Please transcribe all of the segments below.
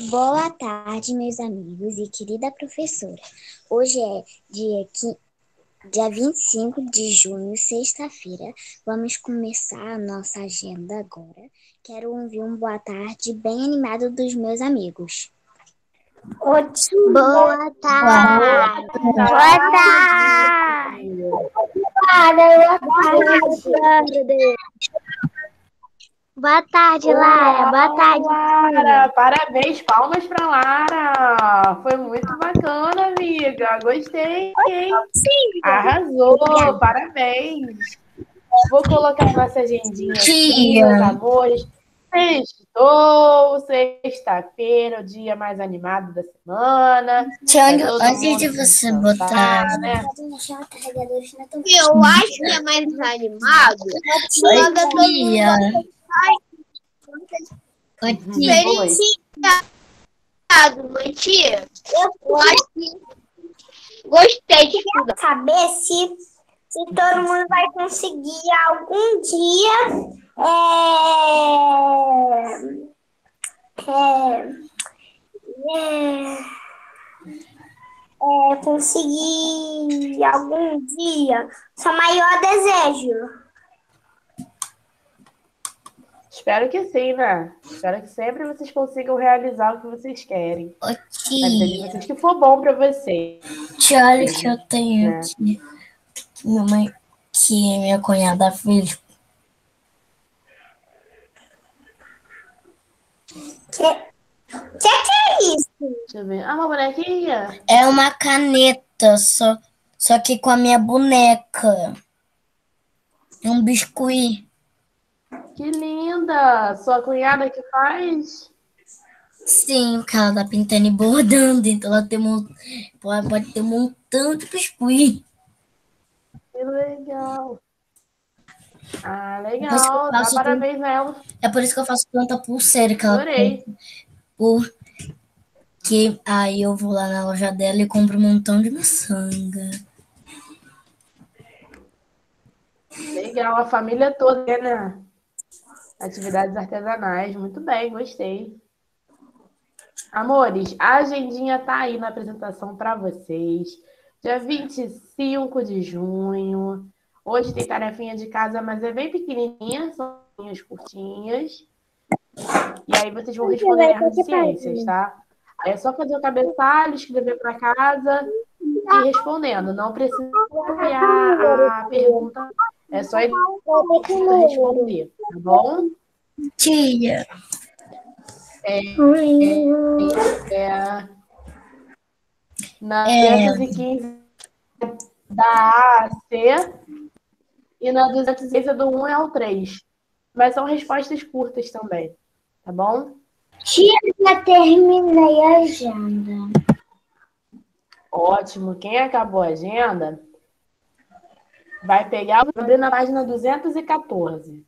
Boa tarde, meus amigos e querida professora. Hoje é dia, qui- dia 25 de junho, sexta-feira. Vamos começar a nossa agenda agora. Quero ouvir um boa tarde bem animado dos meus amigos. Boa tarde. Boa tarde. Boa tarde, Lara. Boa tarde. Lara, parabéns, palmas para Lara. Foi muito bacana, amiga. Gostei, hein? Sim. Arrasou, parabéns. Vou colocar nossa agendinha aqui, Tia. meus amores. Sextou, sexta-feira, o dia mais animado da semana. Tiago, todo antes de você botar. né? Eu acho que é mais animado quando eu tô. Diferenciado, mas tia, eu acho que gostei de estudar. saber se, se todo mundo vai conseguir algum dia é, é, é, é, conseguir algum dia seu maior desejo. Espero que sim, né? Espero que sempre vocês consigam realizar o que vocês querem. Ô, tia. vocês que for bom para vocês. Tia, olha o que eu tenho É. aqui. Que minha mãe, que minha cunhada fez. Que, que que é isso? Deixa eu ver. Ah, uma bonequinha? É uma caneta, só, só que com a minha boneca. É um biscuit. Que linda! Sua cunhada que faz? Sim, porque ela tá pintando e bordando, então ela tem um, pode, pode ter um montão de biscuit. Que legal! Ah, eu legal! Dá parabéns a ela. É por isso que eu faço tanta pulseira que ela Adorei. compra. Porque aí eu vou lá na loja dela e compro um montão de miçanga. Legal, a família toda, né? Atividades artesanais, muito bem, gostei. Amores, a agendinha tá aí na apresentação para vocês. Dia 25 de junho. Hoje tem tarefinha de casa, mas é bem pequenininha, são linhas curtinhas. E aí vocês vão responder as ciências, tá? Aí é só fazer o cabeçalho, escrever para casa e ir respondendo. Não precisa copiar a pergunta, é só ir responder, tá bom? Tia, É, na É. 215 da A a C e na 206 é do 1 ao 3. Mas são respostas curtas também, tá bom? Tia, já terminei a agenda. Ótimo. Quem acabou a agenda vai pegar o abrir na página 214.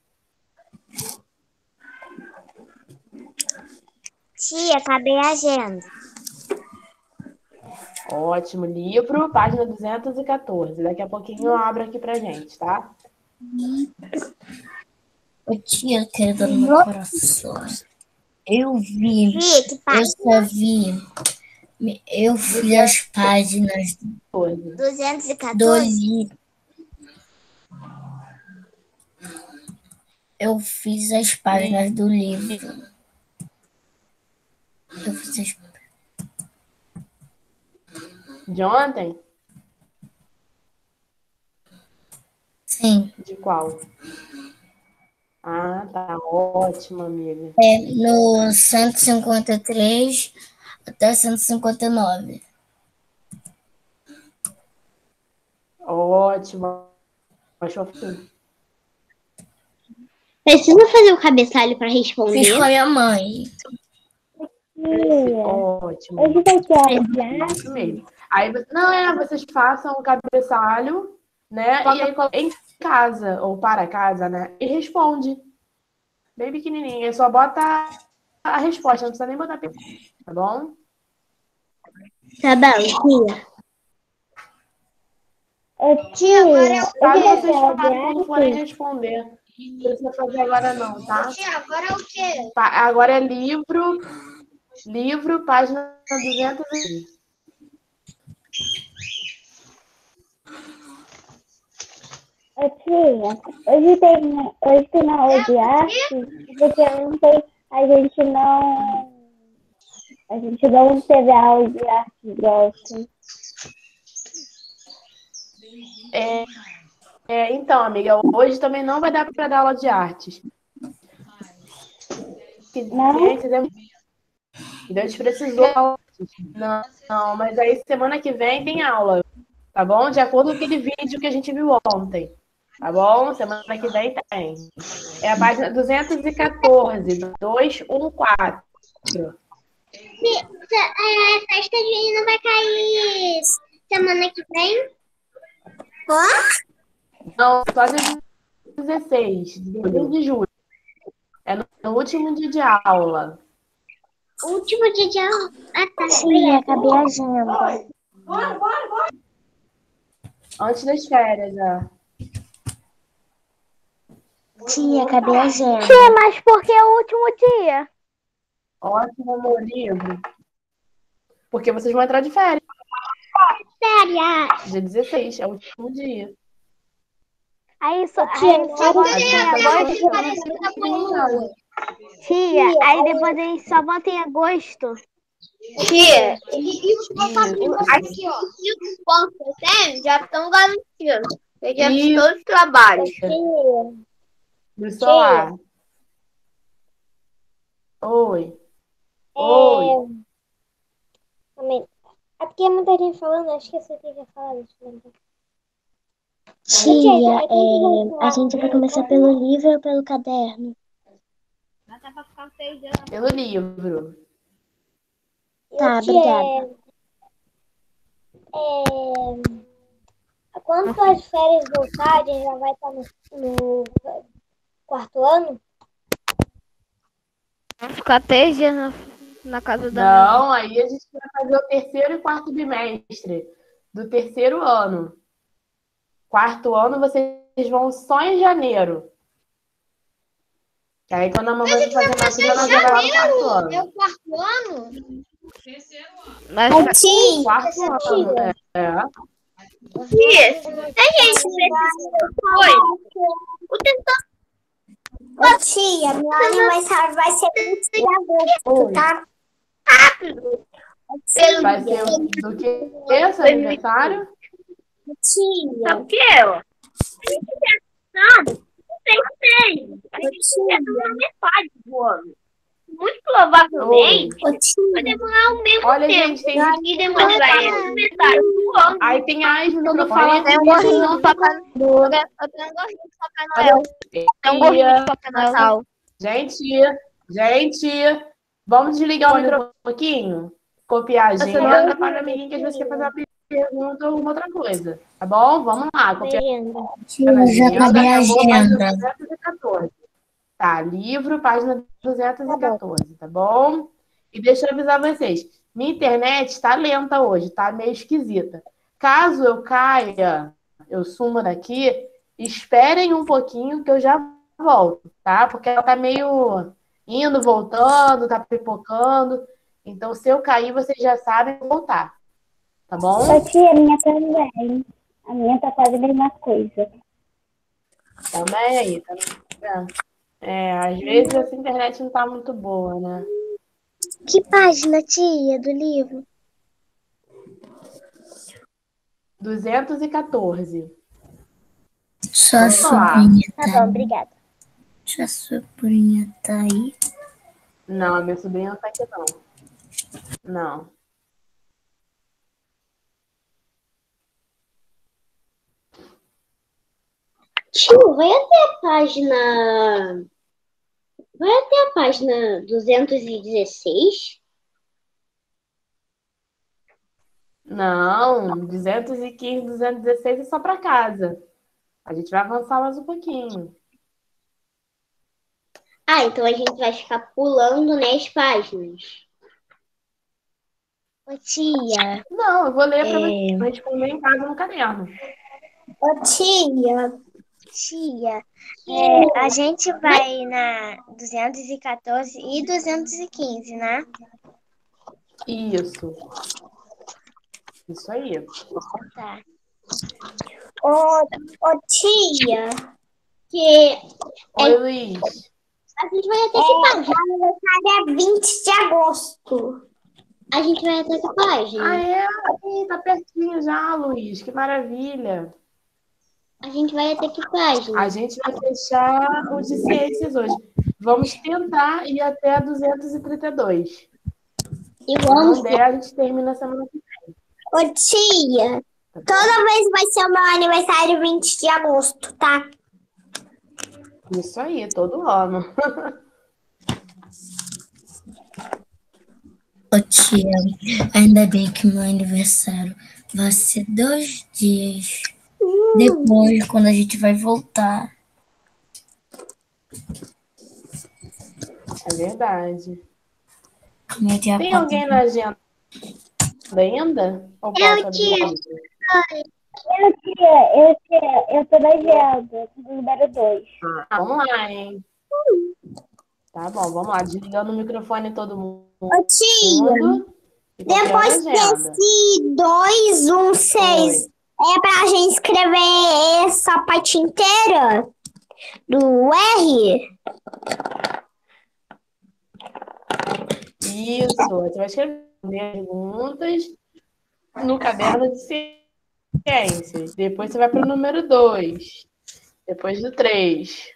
Tia, acabei a agenda. Ótimo. Livro, página 214. Daqui a pouquinho eu abro aqui pra gente, tá? ô tia querida do meu coração. Eu vi, Tia, que eu só vi. Eu fiz as páginas 14. do 214? livro. Eu fiz as páginas do livro. Eu fiz as De ontem? Sim. De qual? Ah, tá ótimo, amiga. É no 153 até 159. Ótimo. Achou fim. Precisa fazer o cabeçalho para Fiz responder? com a minha mãe. Ótimo. Hoje vai Isso mesmo. Aí, você- não, é, vocês façam o cabeçalho, né? E aí em casa, ou para casa, né? E responde. Bem pequenininho. Aí só bota a resposta, não precisa nem botar pergunta, tá bom? Tá bom, tia. Ô, tia, Caso hoje vocês vai ter façam quando forem responder. Não precisa fazer agora não, tá? Tia, agora é o quê? Agora é livro, Livro, página 200. Ô, tia, hoje tem, hoje tem aula de arte, porque ontem a gente não. A gente não teve aula de arte grossa. É, é, então, amiga, hoje também não vai dar para dar aula de artes. Não? Então a gente precisou. Não, não, mas aí semana que vem tem aula, tá bom? De acordo com aquele vídeo que a gente viu ontem. Tá bom? Semana que vem tem. É a página 214, 214. É, festa junina vai cair semana que vem? Não, só dia 16, 16 de julho. É no, no último dia de aula. Último dia de aula. Ah, tá. Tia, cadê a agenda? Antes das férias, já. Tia, cadê a agenda? Tia, mas por que o último dia? Ótimo meu livro. Porque vocês vão entrar de férias. Férias. Dia 16, é o último dia. Aí só, Tia, aí só falando que Tia, aí depois eles só vão ter agosto. Tia, e os Isso. aqui, ó. E os pontos que eu tenho já estão garantidos. Eu já fiz todos os trabalhos. Do solar. Oi. Oi. Também. É porque muita gente falando, acho que você tem que falar. Deixa eu lembrar. Tia, é, a gente vai começar pelo livro ou pelo caderno? Pelo livro. Tá, obrigada. é, quando as férias voltarem, já vai estar no, no quarto ano? Ficar três dias na, na casa da Não, aí a gente vai fazer o terceiro e quarto bimestre do terceiro ano. Quarto ano vocês vão só em janeiro. Aí quando a mamãe for fazer matrícula, nós vai lá no quarto ano. É o quarto ano? Mas Tia, Quarto ano, é. é. Tia, se a gente precisa de coisa, o tentando Ô, tia, meu aniversário vai ser 20 de agosto, tá? rápido. Vai ser o- do que esse aniversário? Tia, Sabe o que é? ó? A gente já sabe, não tem seis. A gente já na metade do ano. Muito provavelmente ô, vai demorar o mesmo Olha, tempo. gente, tem E depois vai na metade do ano. Aí tem a Asma quando fala tem um não Papai Noel. Eu tenho um gostinho do Papai Noel. Tem um gostinho Tia, do Papai Natal. Gente, gente, vamos desligar o microfone um pouquinho? Copiar a agenda para mim, que às vezes quer fazer uma pergunta alguma outra coisa. Tá bom? Vamos lá, copiar Tia, já agenda. cadê a agenda? 214. Tá, livro, página 214, tá bom? E deixa eu avisar vocês, minha internet está lenta hoje, tá meio esquisita. Caso eu caia, eu suma daqui, esperem um pouquinho que eu já volto, tá? Porque ela tá meio indo, voltando, tá pipocando. Então, se eu cair, vocês já sabem voltar. Tá bom? Ô, tia, a minha também. A minha tá quase a mesma coisa. Também aí, tá? É, às vezes essa internet não tá muito boa, né? Que página, tia, do livro? 214. Sua sobrinha Tá tá bom, obrigada. Sua sobrinha tá aí? Não, a minha sobrinha não tá aqui, não. Não. Tio, vai até a página. Vai até a página 216? Não, 215, 216 é só para casa. A gente vai avançar mais um pouquinho. Ah, então a gente vai ficar pulando né, as páginas. Ô, tia, Não, eu vou ler para É. você responder em casa no caderno. Ô, tia, tia, é, a gente vai na 214 e 215, né? Isso. Isso aí. Tá. Ô, ô tia, que Oi, Luiz. a gente vai até que página? Aniversário é 20 de agosto. A gente vai até que página? Ah, é? Tá pertinho já, Luiz. Que maravilha. A gente vai até que página? A gente vai fechar o de ciências hoje. Vamos tentar ir até 232. E Se vamos não der, a gente termina semana que vem. Ô tia, toda vez vai ser o meu aniversário 20 de agosto, tá? Isso aí, todo ano. Ô tia, ainda bem que meu aniversário vai ser dois dias depois, quando a gente vai voltar. É verdade. Meu dia Tem alguém na agenda ainda? Ou abrir tia. Eu, tia, eu, tia, eu tô na agenda, número 2. Ah, vamos lá, hein? Tá bom, vamos lá. Desligando o microfone todo mundo. Ô tia, depois copiando a agenda. desse 216 é pra gente escrever essa parte inteira do R? Isso, você vai escrever perguntas no caderno de ciências. Depois você vai para o número 2. Depois do 3.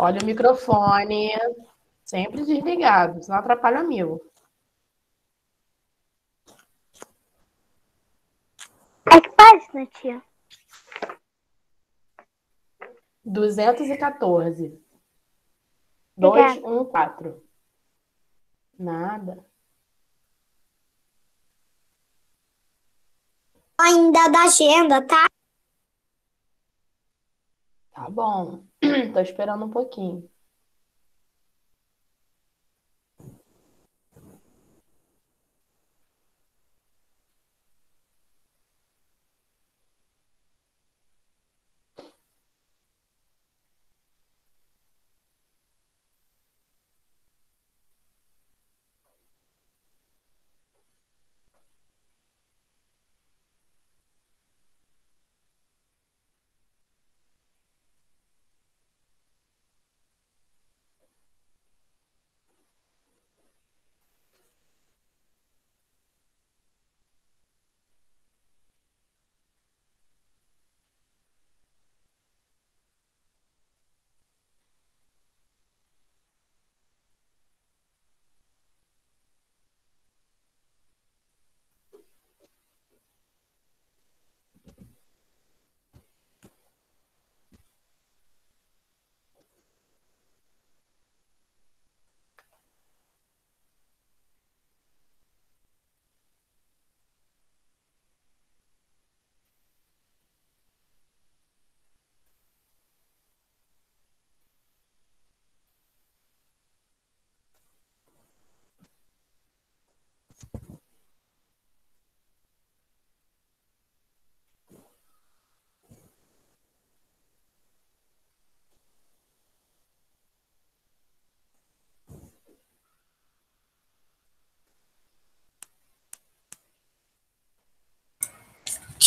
Olha o microfone. Sempre desligado, senão atrapalha o amigo. É que página, tia? 214. Obrigada. 214. Nada. Ainda da agenda, tá? Tá bom. Tô esperando um pouquinho.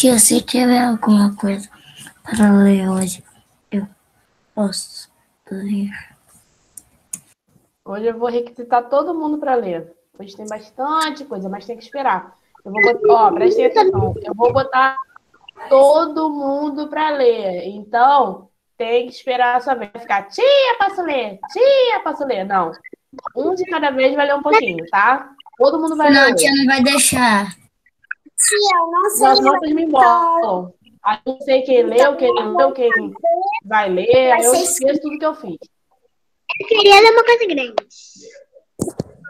Tia, se tiver alguma coisa para ler hoje, eu posso ler. Hoje eu vou requisitar todo mundo para ler. Hoje tem bastante coisa, mas tem que esperar. Eu vou botar, ó, prestem atenção. Eu vou botar todo mundo para ler. Então, tem que esperar a sua vez. Vai Ficar, tia, posso ler? Tia, posso ler? Não. Um de cada vez vai ler um pouquinho, tá? Todo mundo vai Não, ler. tia não vai deixar. Tia, eu não sei. As notas me embolam. Aí eu não sei quem leu, quem não leu, quem vai ler. Aí eu esqueço tudo que eu fiz. Eu queria ler uma coisa grande.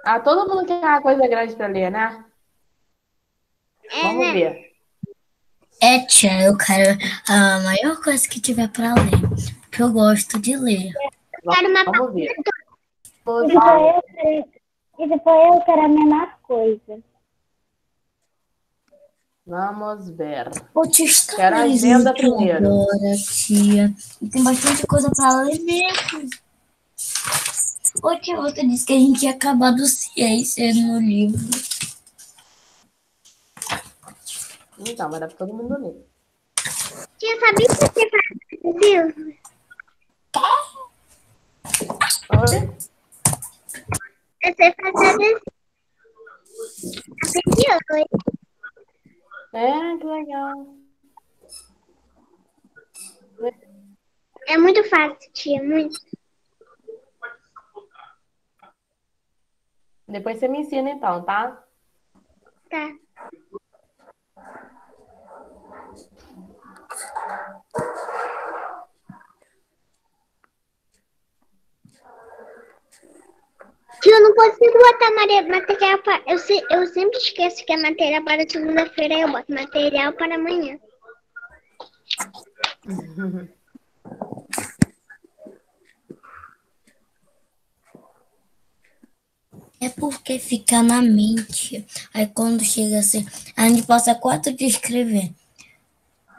Ah, todo mundo quer uma coisa grande para ler, né? Vamos ver. É, tia, eu quero a maior coisa que tiver para ler. Porque eu gosto de ler. Quero uma Vamos ver. E depois eu quero, e depois eu quero a mesma coisa. Vamos ver. Ô, tia, está Quero a agenda primeiro. Agora, tia. Tem bastante coisa pra ler mesmo. Ô, tia, você disse que a gente ia acabar do ciência no livro. Então, vai dar pra todo mundo ler. Tia, sabia que você faz livro? Oi? Você faz adesivo. Aprendi hoje. É, que legal. É muito fácil, tia, muito. Depois você me ensina então, tá? Tá. Tio, eu não consigo botar material para. Eu, se- eu sempre esqueço que é material para segunda-feira eu boto material para amanhã. É porque fica na mente. Aí quando chega assim, a gente passa quatro dias escrever.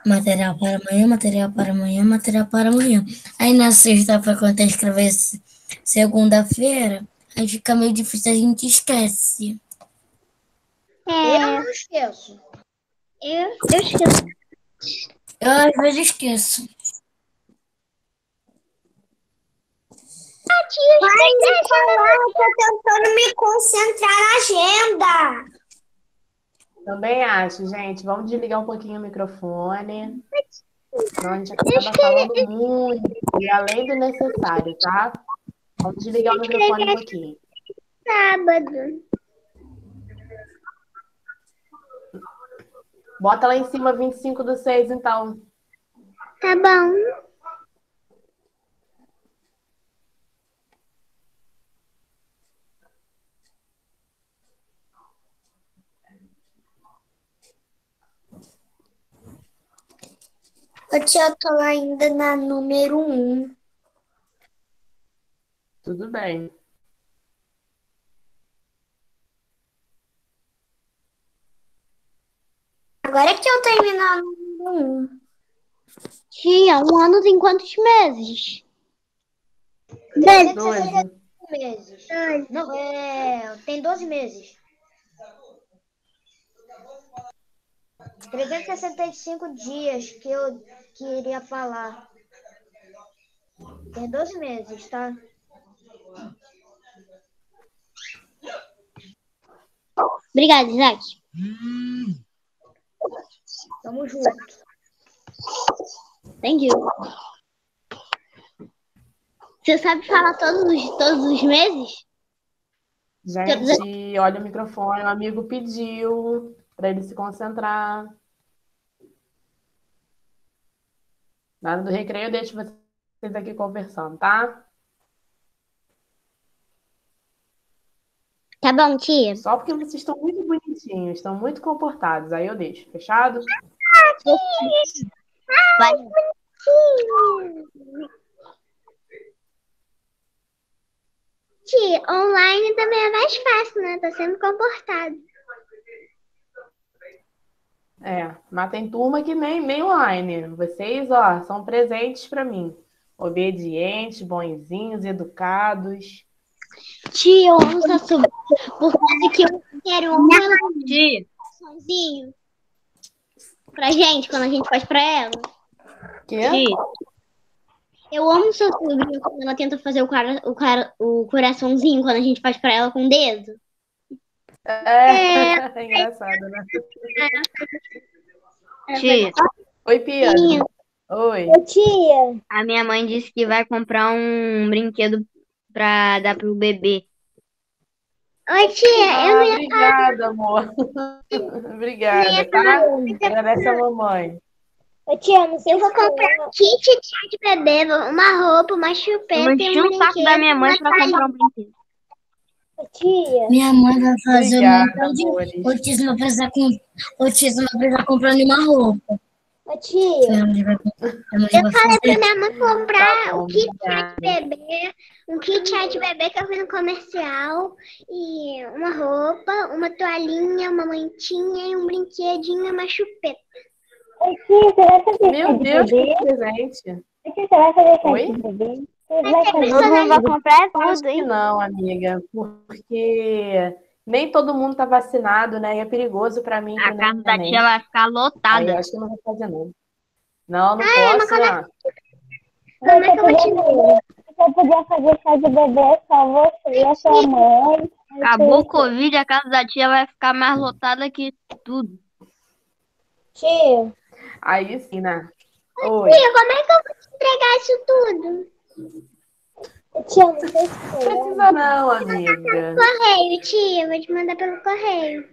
Material para amanhã, material para amanhã, material para amanhã. Aí na sexta-feira, quando tem escrever se- segunda-feira, aí fica meio difícil, a gente esquece. É, Eu não esqueço. eu, eu esqueço. Eu às vezes esqueço. Tia, Eu tô tentando me concentrar na agenda. Também acho, gente. Vamos desligar um pouquinho o microfone. Senão a gente acaba falando muito e além do necessário, tá? Vamos desligar o microfone um pouquinho. sábado. Bota lá em cima 25 do 6, então. Tá bom. Eu eu tô ainda na número um. Tudo bem. Agora que eu terminar no número um. Tia, um ano tem quantos meses? Doze. Meses. Não, é, tem 12 meses. 365 dias que eu queria falar. Tem 12 meses, tá? Obrigada, Isaac. Tamo junto. Thank you. Você sabe falar todos os, todos os meses? Gente, olha o microfone. O amigo pediu para ele se concentrar. Na hora do recreio, eu deixo vocês aqui conversando, tá? Tá bom, tia. Só porque vocês estão muito bonitinhos, estão muito comportados. Aí eu deixo. Fechado? Vai. Tia, online também é mais fácil, né? Tá sempre comportado. É, mas tem turma que nem, nem online. Vocês, ó, são presentes para mim. Obedientes, bonzinhos, educados. Tia, eu amo sua sobrinha. Por causa que eu quero um coraçãozinho pra gente, quando a gente faz pra ela. Tia, Eu amo sua sobrinha quando ela tenta fazer o, cara, o, cara, o coraçãozinho quando a gente faz pra ela com o dedo. É, é engraçado, né? tia. Oi, Pia. Sim. Oi. Tia, A minha mãe disse que vai comprar um brinquedo pra dar pro bebê. Oi, tia, eu Ah, obrigada, amor. Obrigada, tá? Agradece a mamãe. Ô, tia, não sei Eu vou comprar um kit de bebê, uma roupa, uma Eu chupeta enchi um o saco da minha mãe uma pra comprar um brinquedo. Ô, tia, Minha mãe vai fazer um Obrigada, montão de autismo vai precisar com autismo vai precisar comprando uma roupa. Ô, onde Eu falei pra minha mãe comprar Tá bom, um kit de bebê, um kit de bebê que eu vi no comercial, e uma roupa, uma toalhinha, uma mantinha e um brinquedinho e uma chupeta. ô, tia, você vai fazer Meu de Deus, bebê? que presente. Ô, tia, você vai fazer Oi? de bebê? Você Vai fazer de comprar Acho que não, amiga, porque nem todo mundo tá vacinado, né? E é perigoso pra mim A também. casa da tia vai ficar Aí eu lotada. acho que eu não vou fazer, não. Não, não Ah, posso, não. Como é que eu vou te Você podia fazer chá de bebê só você e a sua mãe. Acabou o Covid, a casa da tia vai ficar mais lotada que tudo. Tia, Aí sim, né? Oi. Tia, como é que eu vou te entregar isso tudo? Tia, não sei se foi. Precisa não, amiga. Correio, tia, vou te mandar pelo correio.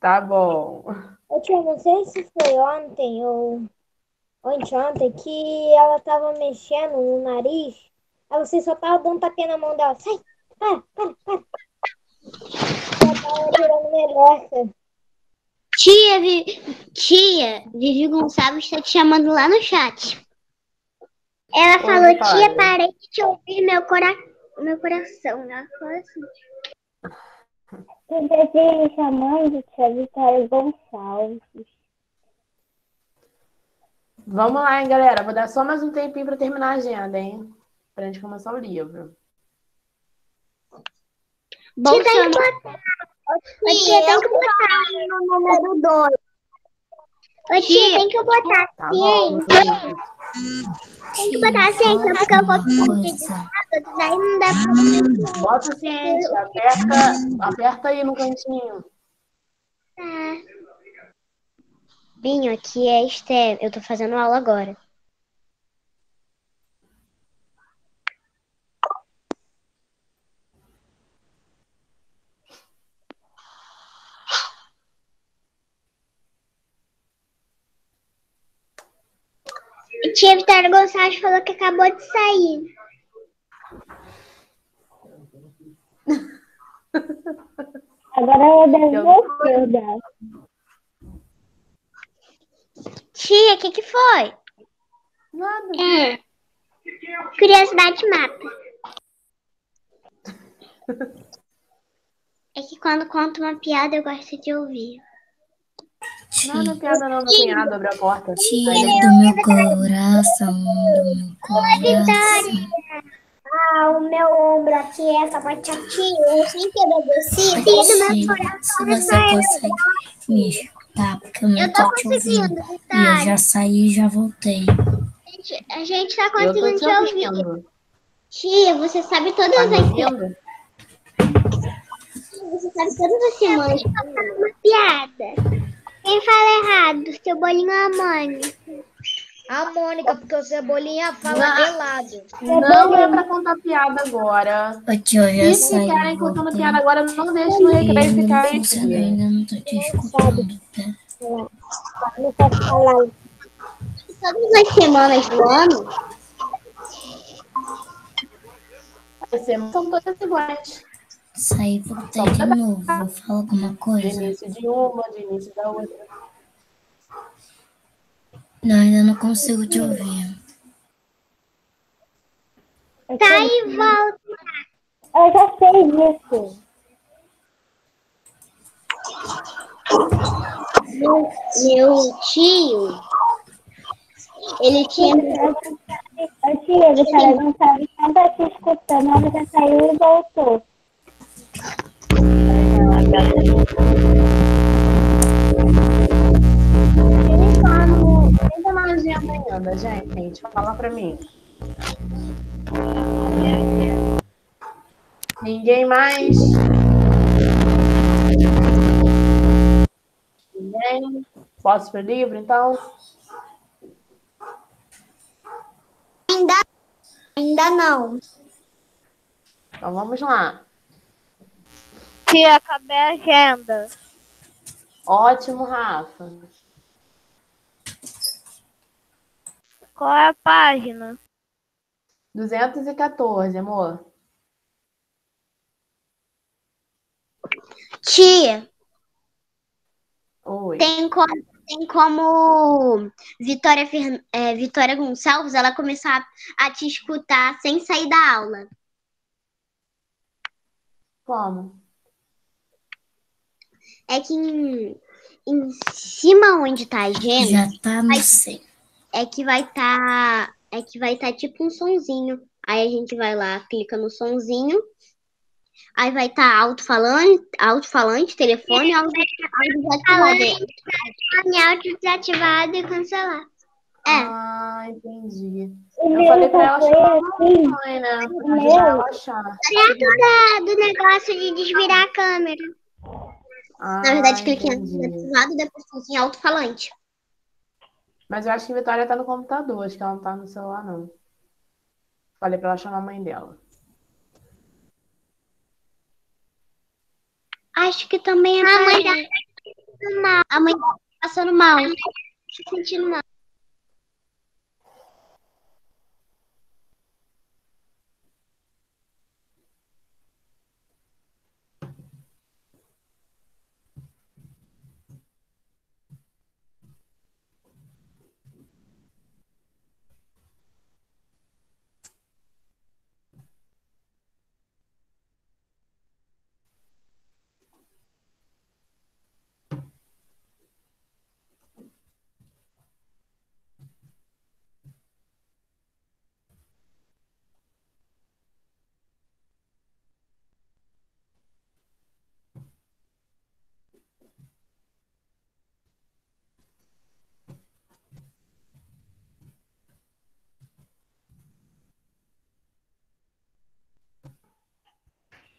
Tá bom. Ô, tia, não sei se foi ontem ou anteontem que ela tava mexendo no nariz. Aí você só tava dando tapinha na mão dela. Sai, para, para, para. Ela tava tirando melhor. Tia, Vi... tia, Vivi Gonçalves está te chamando lá no chat. Ela falou, fala. tia, parei de te ouvir meu, cora... meu coração. Ela falou assim. Você veio chamando tia Vitória Gonçalves. Vamos lá, hein, galera. Vou dar só mais um tempinho pra terminar a agenda, hein? Pra gente começar o livro. Bom, tia, tem que botar. Tia, tem que botar no número 2. Ô, tia, Tia. tem que botar Tá bom. Ciência. Tem que botar ciência, porque eu vou sábado, daí não dá pra Bota o seguinte, aperta, aperta aí no cantinho. botar. Binho, aqui é Esté. Eu tô fazendo aula agora. Vitória Gonçalves falou que acabou de sair. Agora eu devo você, Débora. Tia, o que que foi? Nada. É. Curiosidade mata. É que quando conta uma piada eu gosto de ouvir. Não, não piada não, meu cunhado abriu a porta. Tia Aí, do meu coração, do meu coração. Ah, o meu ombro aqui é essa batatinha. Eu sempre obedeci. do meu coração. se você consegue me escutar, porque eu não Eu tô tô te ouvindo. conseguindo, E eu já saí e já voltei. A gente tá conseguindo te ouvir. ouvindo. Tia, você sabe todas Tá as? Você sabe todas as semanas falo uma piada. Quem fala errado? Seu bolinho ou a Mônica? A Mônica, porque o Cebolinha fala Não. gelado. Não é pra contar piada agora. Tio, eu já Se ficarem e contando piada agora, não deixe no E recreio ficarem funcionou, aqui. ainda não tô te escutando. Tá? Não pode falar. Todas as semanas do ano, As semanas São todas iguais. Saí e voltei de novo. Vou falar alguma De coisa? início de uma, de início da outra. Não, ainda não consigo te ouvir. tá e volta. Eu já sei disso. Meu tio, ele tinha. Ô, tia, Vitória Gonçalves não tá te escutando. Ela já saiu e voltou. Ainda mais de amanhã, né, gente? Fala pra mim. Ninguém mais? Ninguém? Posso pro livro, então? Ainda, ainda não. Então vamos lá. Tia, acabei a agenda. Ótimo, Rafa. Qual é a página? 214, amor. Tia, Oi. tem como, tem como Vitória, Fer- é, Vitória Gonçalves ela começar a te escutar sem sair da aula. Como? É que em, em cima onde tá a agenda, Já tá no C. é que vai tá, é que vai tá tipo um sonzinho. Aí a gente vai lá, clica no sonzinho. Aí vai estar tá alto-falante, alto-falante, telefone, áudio áudio desativado. áudio desativado e cancelar. É. Ah, entendi. Eu meu falei pra ela chamar a mamãe, né? Pra ela a achar. Perto da, do negócio de desvirar a câmera. Ah, Na verdade, cliquei em entendi. desativado e depois cliquei em alto-falante. Mas eu acho que a Vitória tá no computador, acho que ela não tá no celular, não. Falei pra ela chamar a mãe dela. Acho que também é a mãe dela mal. A mãe dela tá passando mal. Se sentindo mal.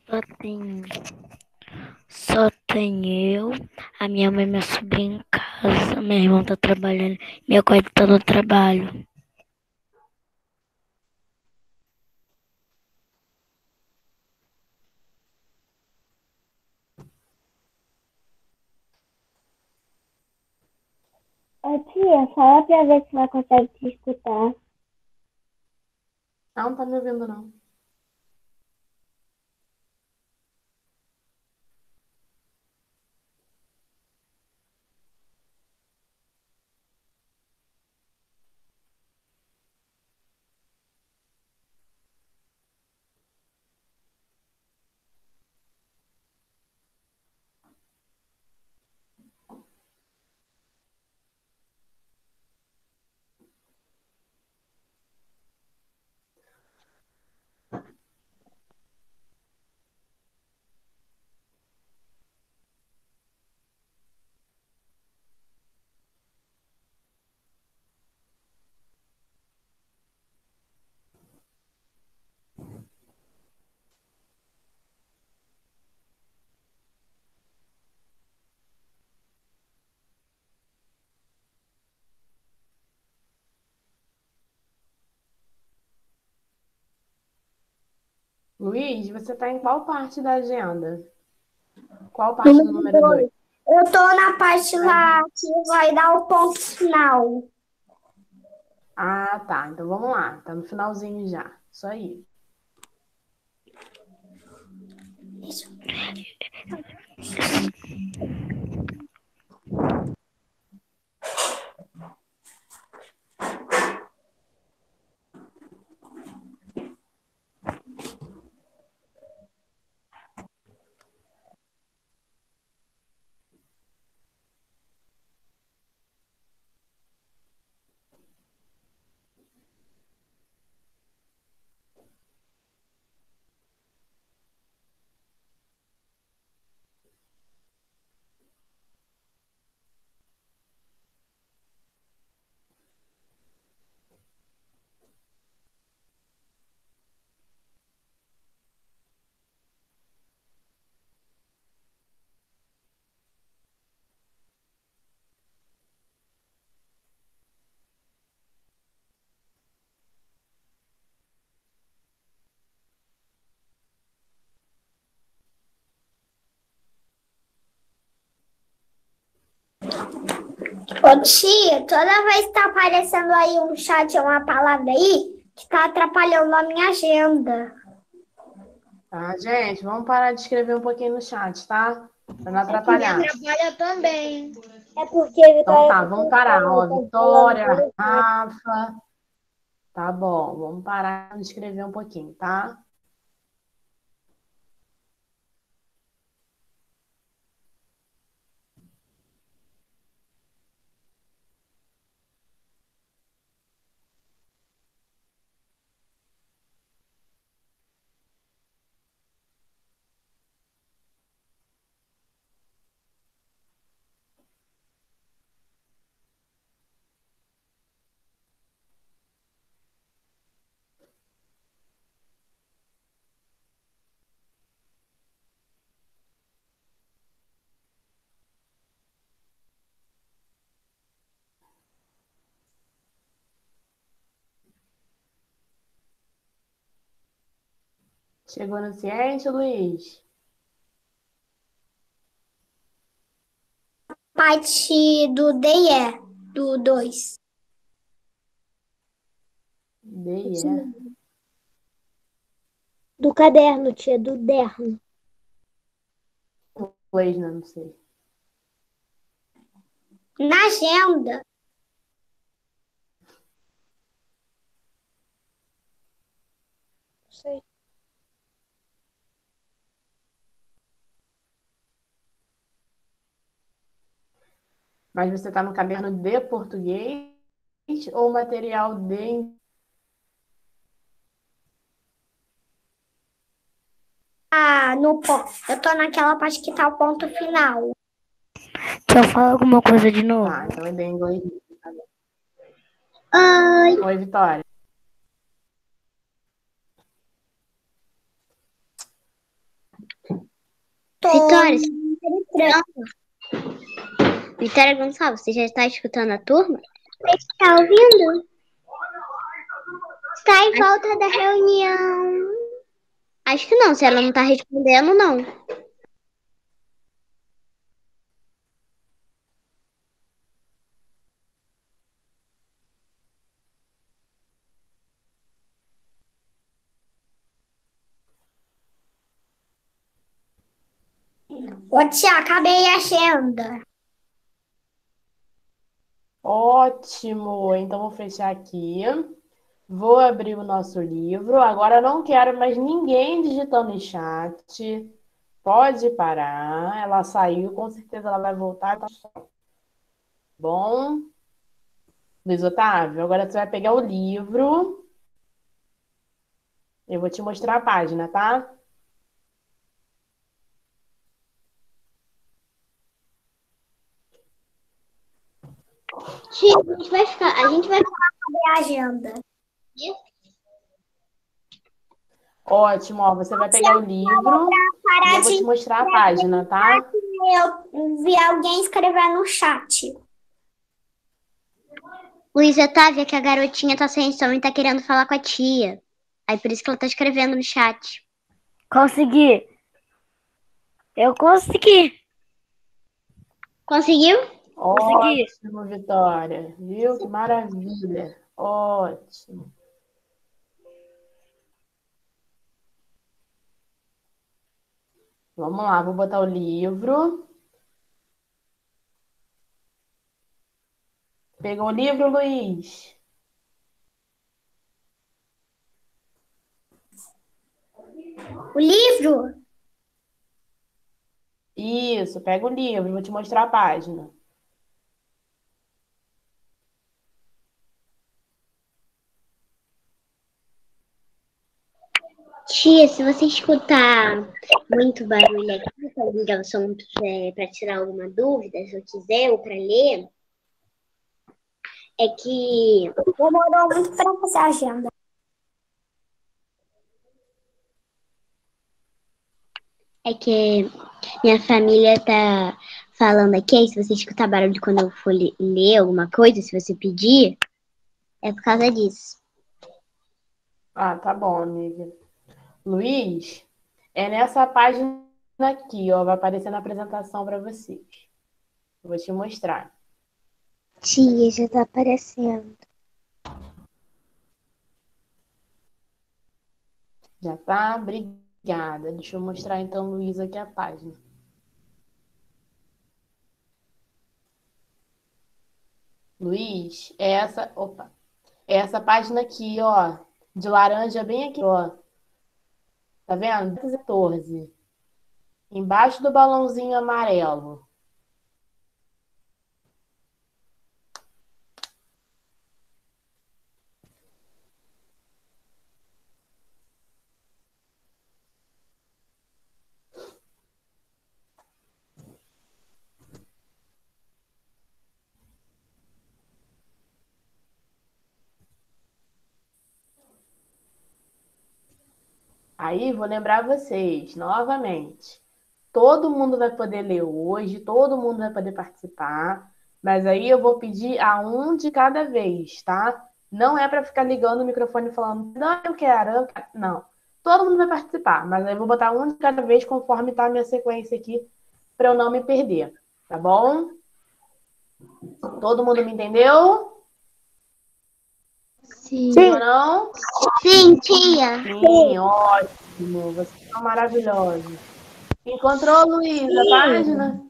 Só tem. Só tem eu, a minha mãe e minha sobrinha em casa. Meu irmão tá trabalhando, meu pai tá no trabalho. Ô tia, fala pra ver se ela consegue te escutar. Ela não tá me ouvindo, não. Luiz, você tá em qual parte da agenda? Qual parte do número 2? Eu tô na parte lá que vai dar o ponto final. Ah, tá. Então vamos lá. Tá no finalzinho já. Isso aí. Ô tia, toda vez que tá aparecendo aí um chat, uma palavra aí, que tá atrapalhando a minha agenda. Tá, gente? Vamos parar de escrever um pouquinho no chat, tá? Pra não atrapalhar. Trabalha também. É porque a Vitória. Então tá, vamos parar. Ó, Vitória, Rafa. Tá bom, vamos parar de escrever um pouquinho, tá? Chegou no ciente, Luiz? Parte do DE, do 2. D e E. Do caderno, tia, do derno. Inglês, né? Não sei. Na agenda, Não sei. Mas você tá no caderno de português ou material de. ah, no ponto. Eu tô naquela parte que tá o ponto final. Deixa eu falar alguma coisa de novo. Ah, então é de inglês. Tá bom. Ai, Oi, Vitória. Tô Vitória, entrando. Vitória Gonçalves, você já está escutando a turma? Está ouvindo? Está em volta da reunião. Acho que não, se ela não está respondendo, não. Ô, tia, acabei a agenda. Ótimo! Então vou fechar aqui. Vou abrir o nosso livro. Agora não quero mais ninguém digitando em chat. Pode parar. Ela saiu, com certeza ela vai voltar. Tá bom? Luiz Otávio, agora você vai pegar o livro. Eu vou te mostrar a página, tá? Tia, a gente vai ficar, a gente vai Acabei a agenda. Ótimo, ó, você vai pegar o livro e eu vou te mostrar a página, tá? eu vi alguém escrever no chat. Luiz Otávio, é que a garotinha tá sem som e tá querendo falar com a tia. Aí por isso que ela tá escrevendo no chat. Consegui. Eu consegui. Conseguiu? Consegui. Ótimo, Vitória. Viu? Que maravilha. Ótimo. Vamos lá, vou botar o livro. Pegou o livro, Luiz? O livro? Isso, pega o livro, vou te mostrar a página. Tia, se você escutar muito barulho aqui, pra ligar o som é, para tirar alguma dúvida, se eu quiser, ou para ler, é que Demorou muito para fazer a agenda. é que minha família tá falando aqui, aí se você escutar barulho quando eu for le- ler alguma coisa, se você pedir, é por causa disso. Ah, tá bom, amiga. Luiz, é nessa página aqui, ó, vai aparecer na apresentação para vocês. Eu vou te mostrar. Tia, já tá aparecendo. Já tá? Obrigada. Deixa eu mostrar então, Luiz, aqui a página. Luiz, é essa, opa, é essa página aqui, ó, de laranja bem aqui, ó. Tá vendo? 14. Embaixo do balãozinho amarelo. Aí vou lembrar vocês novamente. Todo mundo vai poder ler hoje, todo mundo vai poder participar, mas aí eu vou pedir a um de cada vez, tá? Não é para ficar ligando o microfone falando, não, eu quero, eu quero. Não. Todo mundo vai participar, mas aí eu vou botar um de cada vez conforme tá a minha sequência aqui, para eu não me perder, tá bom? Todo mundo me entendeu? Sim. Sim não? Sim, tia. Sim, ótimo. Vocês são maravilhosos. Encontrou, Luiz, a página?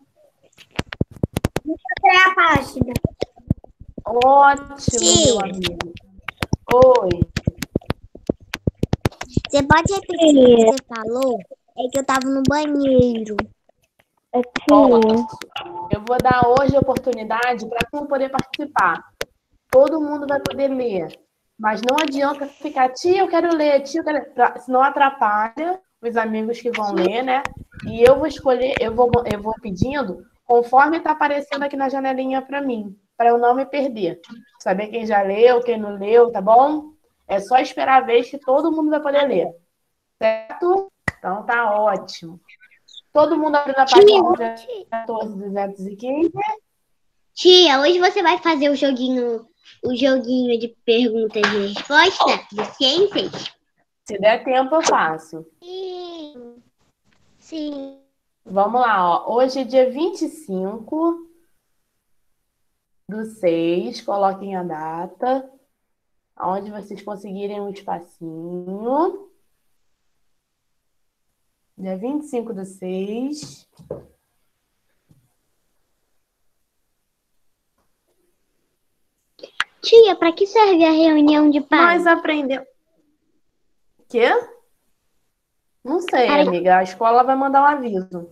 Encontrei a página. Ótimo, Sim. meu amigo. Oi. Você pode repetir o que você falou? É que eu tava no banheiro. Posso. Eu vou dar hoje a oportunidade para mundo poder participar. Todo mundo vai poder ler. Mas não adianta ficar, tia, eu quero ler, tia, eu quero ler. Senão atrapalha os amigos que vão ler, né? E eu vou escolher, eu vou, eu vou pedindo conforme está aparecendo aqui na janelinha para mim, para eu não me perder. Saber quem já leu, quem não leu, tá bom? É só esperar a vez que todo mundo vai poder ler. Certo? Então tá ótimo. Todo mundo abriu a página 14, 215. Tia, hoje você vai fazer o joguinho, o joguinho de perguntas e respostas de ciências? Se der tempo, eu faço. Sim. Sim. Vamos lá, ó. Hoje é dia 25 do 6. Coloquem a data. Onde vocês conseguirem um espacinho. Dia 25 do 6. Tia, para que serve a reunião de pais? Nós aprendemos. Quê? Não sei, Ai. amiga. A escola vai mandar um aviso,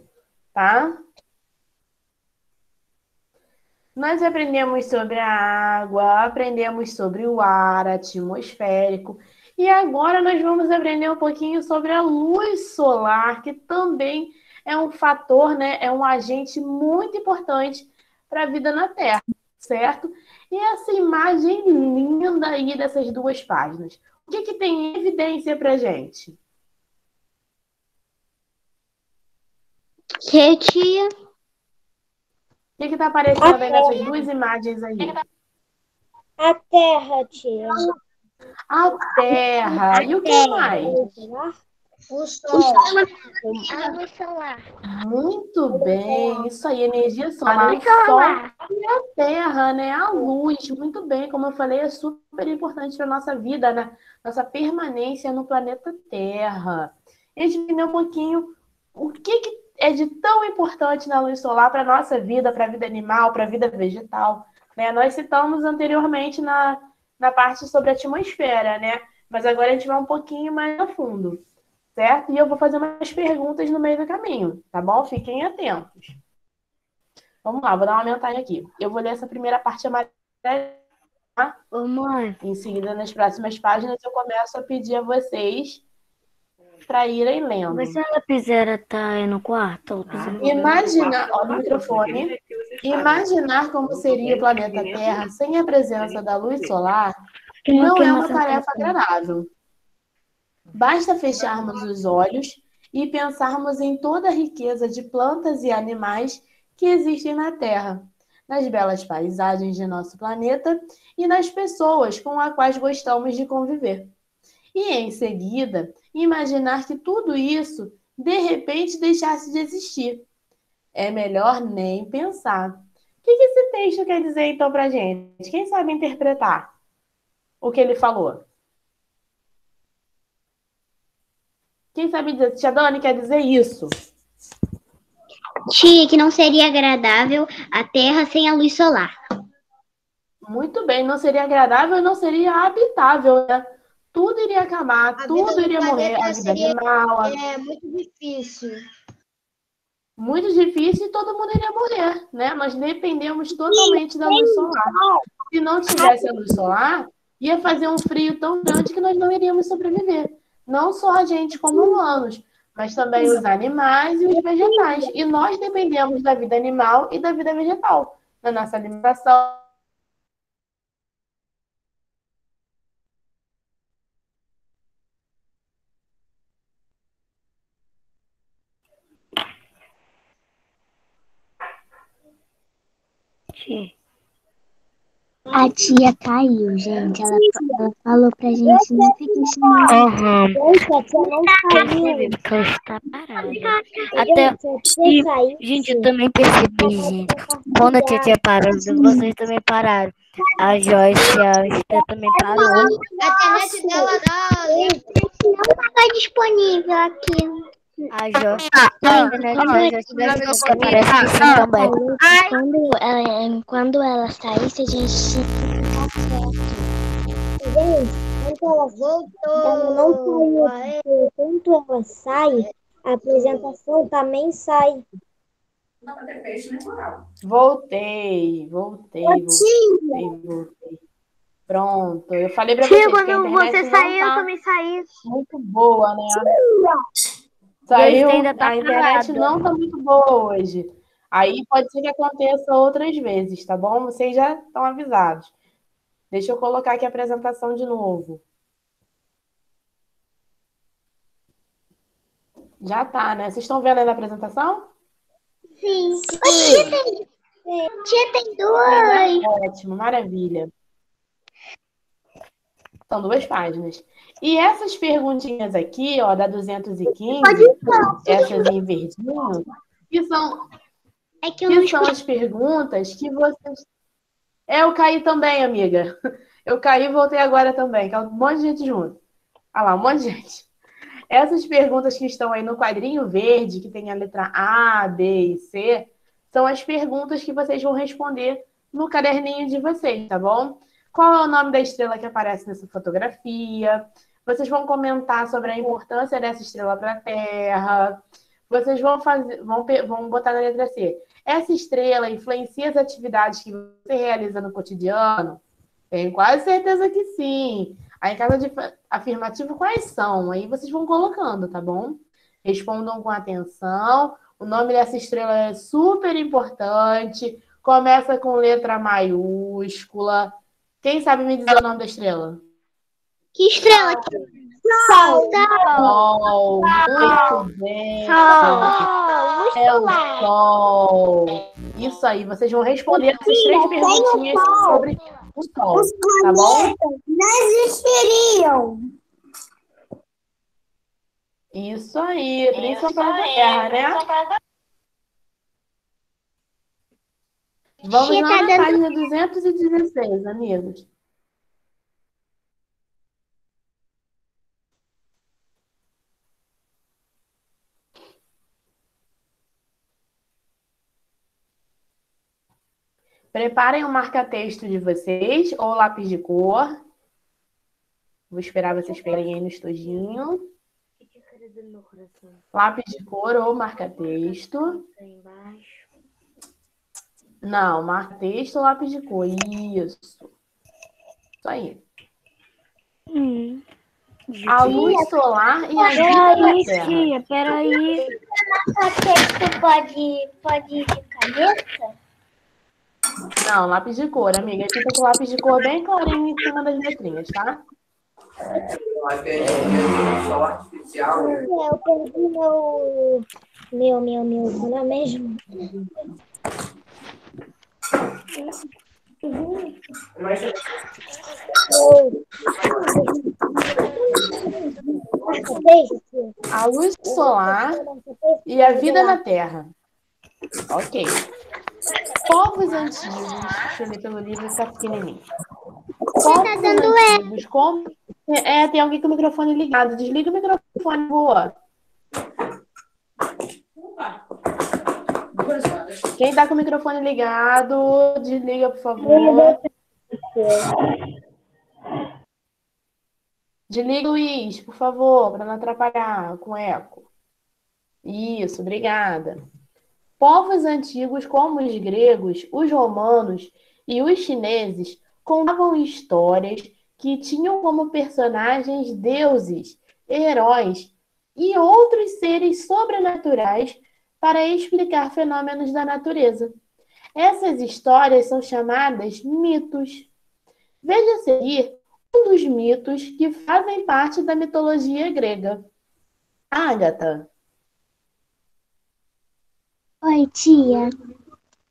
tá? Nós aprendemos sobre a água, aprendemos sobre o ar atmosférico, e agora nós vamos aprender um pouquinho sobre a luz solar, que também é um fator, né? É um agente muito importante para a vida na Terra, certo? E essa imagem linda aí dessas duas páginas. O que, que tem em evidência para gente? Que, tia? O que está aparecendo aí nessas duas imagens aí? A terra, tia. A Terra. E o que mais? O sol. A luz solar. Muito bem. Isso aí, energia solar. luz O Sol solar. e a Terra, né? A luz. Muito bem. Como eu falei, é super importante para nossa vida, né? Nossa permanência no planeta Terra. E a gente entendeu um pouquinho o que, que é de tão importante na luz solar para a nossa vida, para a vida animal, para a vida vegetal. Né? Nós citamos anteriormente na, na parte sobre a atmosfera, né? Mas agora a gente vai um pouquinho mais a fundo, certo? E eu vou fazer umas perguntas no meio do caminho, tá bom? Fiquem atentos. Vamos lá, vou dar uma aumentada aqui. Eu vou ler essa primeira parte amarela. Ô, mãe. Em seguida, nas próximas páginas, eu começo a pedir a vocês para irem lendo. Mas se a lapiseira tá aí no quarto, a lapiseira... Imaginar, ó, no microfone, imaginar como seria o planeta Terra sem a presença da luz solar não é uma tarefa agradável. Basta fecharmos os olhos e pensarmos em toda a riqueza de plantas e animais que existem na Terra, nas belas paisagens de nosso planeta e nas pessoas com as quais gostamos de conviver. E em seguida, imaginar que tudo isso de repente deixasse de existir. É melhor nem pensar. O que esse texto quer dizer então pra gente? Quem sabe interpretar o que ele falou? Quem sabe dizer? Tia Dani quer dizer isso. Tia, que não seria agradável a Terra sem a luz solar. Muito bem, não seria agradável e não seria habitável, né? Tudo iria acabar, A tudo iria morrer, a vida seria- animal, a É muito difícil. muito difícil e todo mundo iria morrer, né? Nós dependemos totalmente da luz solar. Se não tivesse a luz solar, ia fazer um frio tão grande que nós não iríamos sobreviver. Não só a gente como humanos, mas também os animais e os vegetais. E nós dependemos da vida animal e da vida vegetal, na nossa alimentação. A tia caiu, gente. Ela, ela falou pra gente não ficar chamando. Aham. Gente, a tia não que ela está parada. Até, tia saiu. gente, eu também percebi, gente. Quando a tia tinha parado, vocês também pararam. A Joyce, a Esther também parou. A internet dela dá. Não estava disponível aqui. A Joyce, a internet da Joyce da Esther parece que sim também. Falou que quando ela, quando ela saísse, a gente tinha que ficar quieto. Gente, quando ela, ela não Voltou. saiu, quando ela sai, a apresentação também sai. Voltei, voltei, voltei, voltei. Pronto, eu falei pra vocês Tia, que a quando internet você saiu, eu tá também saí. muito boa, né? Saiu, ainda tá a internet parado. não tá muito boa hoje. Aí pode ser que aconteça outras vezes, tá bom? Vocês já estão avisados. Deixa eu colocar aqui a apresentação de novo. Já tá, né? Vocês estão vendo aí na apresentação? Sim. Ô, tia, tem, tia, tem dois. Ótimo, maravilha. São duas páginas. E essas perguntinhas aqui, ó, da 215, essas em verdinho, que são, É que que são as perguntas que vocês. É, eu caí também, amiga. Eu caí e voltei agora também, que é um monte de gente junto. Olha lá, um monte de gente. Essas perguntas que estão aí no quadrinho verde, que tem a letra A, B e C, são as perguntas que vocês vão responder no caderninho de vocês, tá bom? Qual é o nome da estrela que aparece nessa fotografia? Vocês vão comentar sobre a importância dessa estrela para a Terra. Vocês vão fazer, vão, vão botar na letra C. Essa estrela influencia as atividades que você realiza no cotidiano? Tenho quase certeza que sim. Aí, fa- afirmativo, quais são? Aí vocês vão colocando, tá bom? Respondam com atenção. O nome dessa estrela é super importante. Começa com letra maiúscula. Quem sabe me dizer o nome da estrela? Que estrela? tia? Sol. Muito bem. É o Sol. Isso aí, vocês vão responder essas três perguntinhas sobre o Sol, tá bom? Não existiriam. Isso aí, principalmente da Terra, né? Vamos lá na dando- página 216, amigos. Preparem o marca-texto de vocês ou lápis de cor. Vou esperar vocês pegarem aí no estojinho. Lápis de cor ou marca-texto. Não, marca-texto ou lápis de cor. Isso. Isso aí. A luz solar e a vida da Peraí, tia, peraí. texto pode, pode ir de caneta? Não, lápis de cor, amiga. Fica com lápis de cor bem clarinho em cima das letrinhas, tá? É, eu perdi meu. Meu, meu, meu. Não é mesmo? A luz solar e a vida na Terra. Ok. Povos antigos. Deixa eu ler pelo livro que tá pequenininho. Povos tá dando antigos. Como... É, tem alguém com o microfone ligado. Desliga o microfone, boa. Quem tá com o microfone ligado, desliga, por favor. Desliga, Luiz, por favor, para não atrapalhar com eco. Isso, obrigada. Povos antigos como os gregos, os romanos e os chineses contavam histórias que tinham como personagens deuses, heróis e outros seres sobrenaturais para explicar fenômenos da natureza. Essas histórias são chamadas mitos. Veja a seguir um dos mitos que fazem parte da mitologia grega. Ágata, Oi, tia.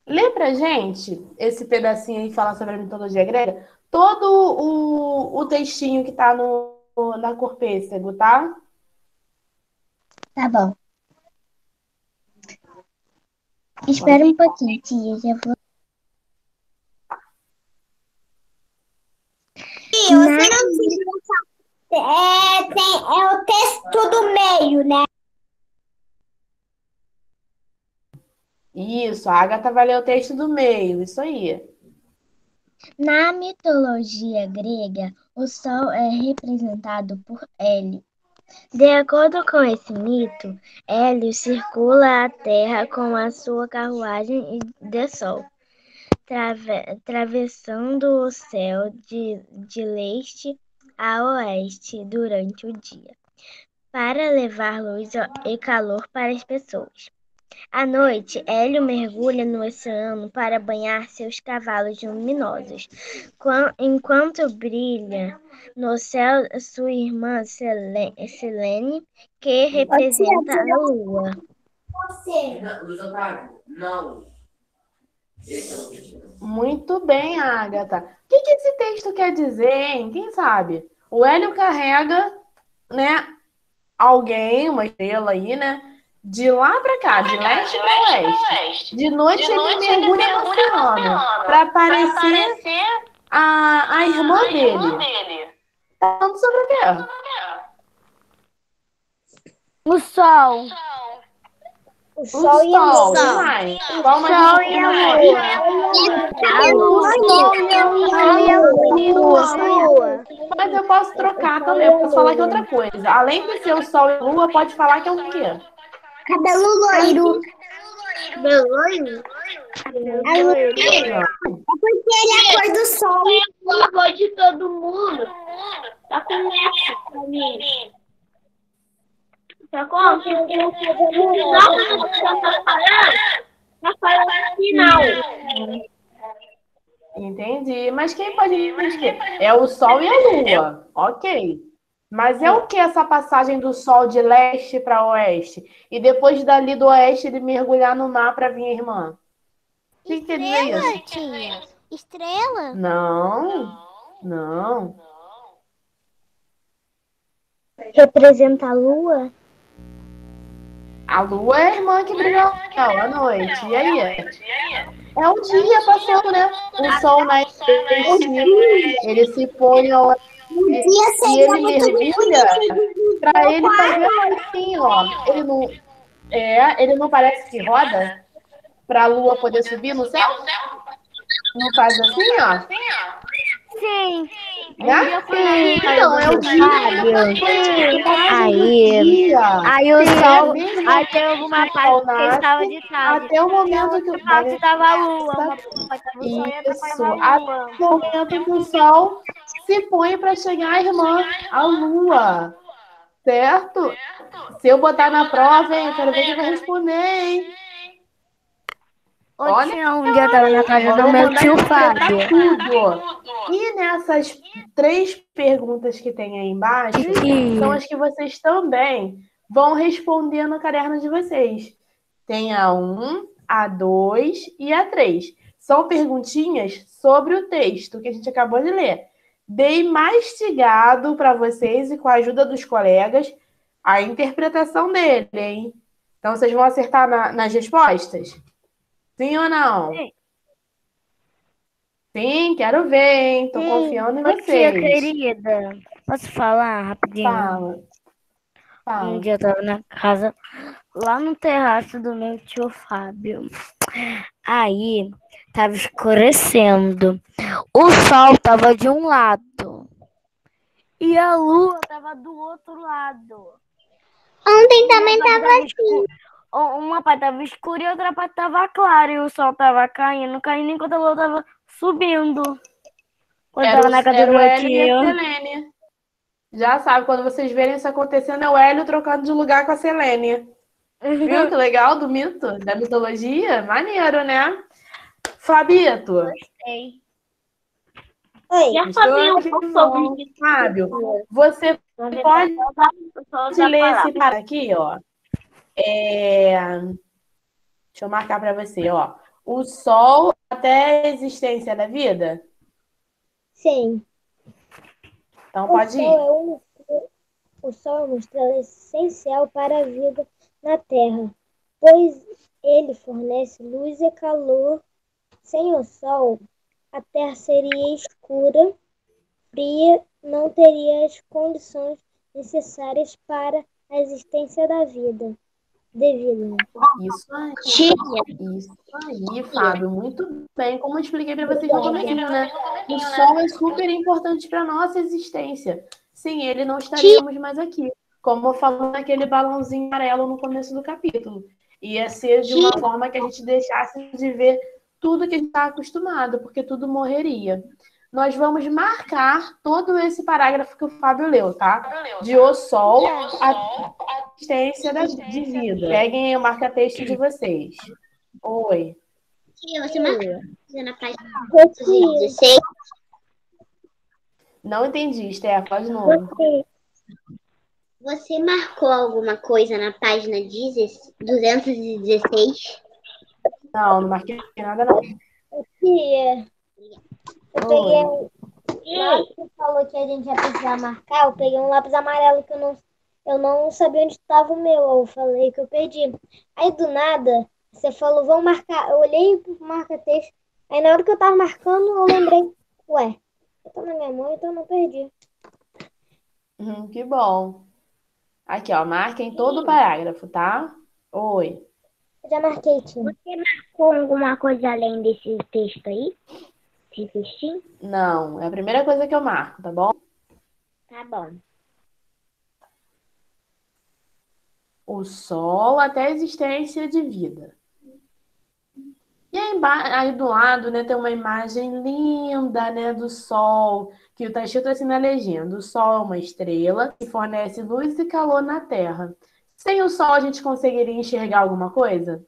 lê pra gente esse pedacinho aí que fala sobre a mitologia grega? Todo o, o textinho que tá no, na cor pêssego, tá? Tá bom. Espera um pouquinho, tia. Já vou. Tia, você não é, tem, é o texto do meio, né? Isso, a Agatha vai ler o texto do meio, isso aí. Na mitologia grega, o Sol é representado por Hélio. De acordo com esse mito, Hélio circula a Terra com a sua carruagem de Sol, trave- atravessando o céu de, de leste a oeste durante o dia, para levar luz e calor para as pessoas. À noite, Hélio mergulha no oceano para banhar seus cavalos luminosos. Quan- Enquanto brilha no céu sua irmã Sele- Selene, que representa a lua. Muito bem, Agatha. O que que esse texto quer dizer, hein? Quem sabe? O Hélio carrega, né, alguém, uma estrela aí, né, de lá para cá, de leste para oeste. De noite ele mergulha no oceano para aparecer a, a irmã dele. Tá falando sobre o quê? O sol. O O sol e a sol, lua. e? Qual mais sol e a A lua. Mas eu posso trocar também, eu posso falar que é outra coisa. Além de ser o sol e a lua, pode falar que é o quê? Cabelo loiro. Porque ele é a cor do sol. A cor de todo mundo. Tá com essa pra mim. Tá com? Não, tá falando. Tá falando final. Entendi. Mas quem pode entender? É o sol e a lua. Ok. Mas é o que essa passagem do sol de leste para oeste? E depois dali do oeste ele mergulhar no mar para vir a irmã? O que quer dizer isso? tia. Estrela? Não. Não. Representa a lua? A lua é a irmã que brilha no céu à noite. E aí? É o dia passando, né? O sol nasce, ele se põe ao e ele mergulha para ele fazer assim, ó. Ele não, é, ele não parece que roda para a lua poder subir no céu? Não faz assim, ó? Sim. Né? Então, é o dia. Aí, aí o É sol, aí tem alguma parte que estava de tarde. Até o momento que o parte dava lua, sol Isso, parte lua. até o momento que o sol se põe para chegar a irmã, a lua. Certo? Se eu botar na prova, hein, eu quero ver quem vai responder, hein? Olha, um dia eu tava na casa do meu tio Fábio. tudo. E nessas três perguntas que tem aí embaixo, Sim. são as que vocês também vão responder no caderno de vocês. Tem a 1, a 2 e a 3. São perguntinhas sobre o texto que a gente acabou de ler. Dei mastigado para vocês e com a ajuda dos colegas a interpretação dele, hein? Então vocês vão acertar na- nas respostas? Sim ou não? Sim. Sim, quero ver, hein? Tô confiando em Ô, tia vocês. querida, posso falar rapidinho? Fala. Fala. Um dia eu tava na casa, lá no terraço do meu tio Fábio. Aí Tava escurecendo. O sol tava de um lado. E a lua tava do outro lado. Ontem também tava tava escu- u- Uma parte tava escura e outra parte tava clara. E o sol tava caindo, caindo enquanto a lua tava subindo. Quando Era, tava o- na casa do e. Selene. Já sabe, quando vocês verem isso acontecendo, é o Hélio trocando de lugar com a Selene. Viu que legal do mito, da mitologia? Maneiro, né? Fabito, Oi. Já estou sabia um pouco sobre isso. Fábio, você pode Pode ler esse par aqui, ó. É... Deixa eu marcar para você, ó. O Sol até a existência da vida. Sim. Então O pode sol, ir. é uma, o Sol é uma estrela essencial para a vida na Terra, pois ele fornece luz e calor. Sem o Sol, a Terra seria escura, fria, não teria as condições necessárias para a existência da vida. De vida. né? Isso aí. Isso aí, Fábio. Muito bem. Como eu expliquei para vocês no começo, né? O Sol é super importante para nossa existência. Sem ele, não estaríamos mais aqui. Como eu falei naquele balãozinho amarelo no começo do capítulo. Ia ser de uma forma que a gente deixasse de ver tudo que a gente está acostumado, porque tudo morreria. Nós vamos marcar todo esse parágrafo que o Fábio leu, tá? De o Sol a existência da, de vida. Peguem o marca-texto de vocês. Oi. Você marcou na página Você, 216? Não entendi, Steph, faz de novo. você, Você marcou alguma coisa na página 10 216? Não, não marquei nada, não. tia, eu peguei você falou que a gente ia precisar marcar, eu peguei um lápis amarelo que eu não, eu não sabia onde estava o meu. Eu falei que eu perdi. Aí do nada, você falou, vamos marcar. Eu olhei pro marca-texto. Aí na hora que eu tava marcando, eu lembrei, ué, eu tô na minha mão, então eu não perdi. Uhum, que bom. Aqui, ó, marquem todo o parágrafo, tá? Oi. Eu já marquei, tia. Com alguma coisa além desse texto aí? Esse textinho? Não, é a primeira coisa que eu marco, tá bom? Tá bom. O Sol até a existência de vida. E aí, aí do lado, né, tem uma imagem linda, né, do Sol, que está escrito assim na legenda: o Sol é uma estrela que fornece luz e calor na Terra. Sem o Sol, a gente conseguiria enxergar alguma coisa?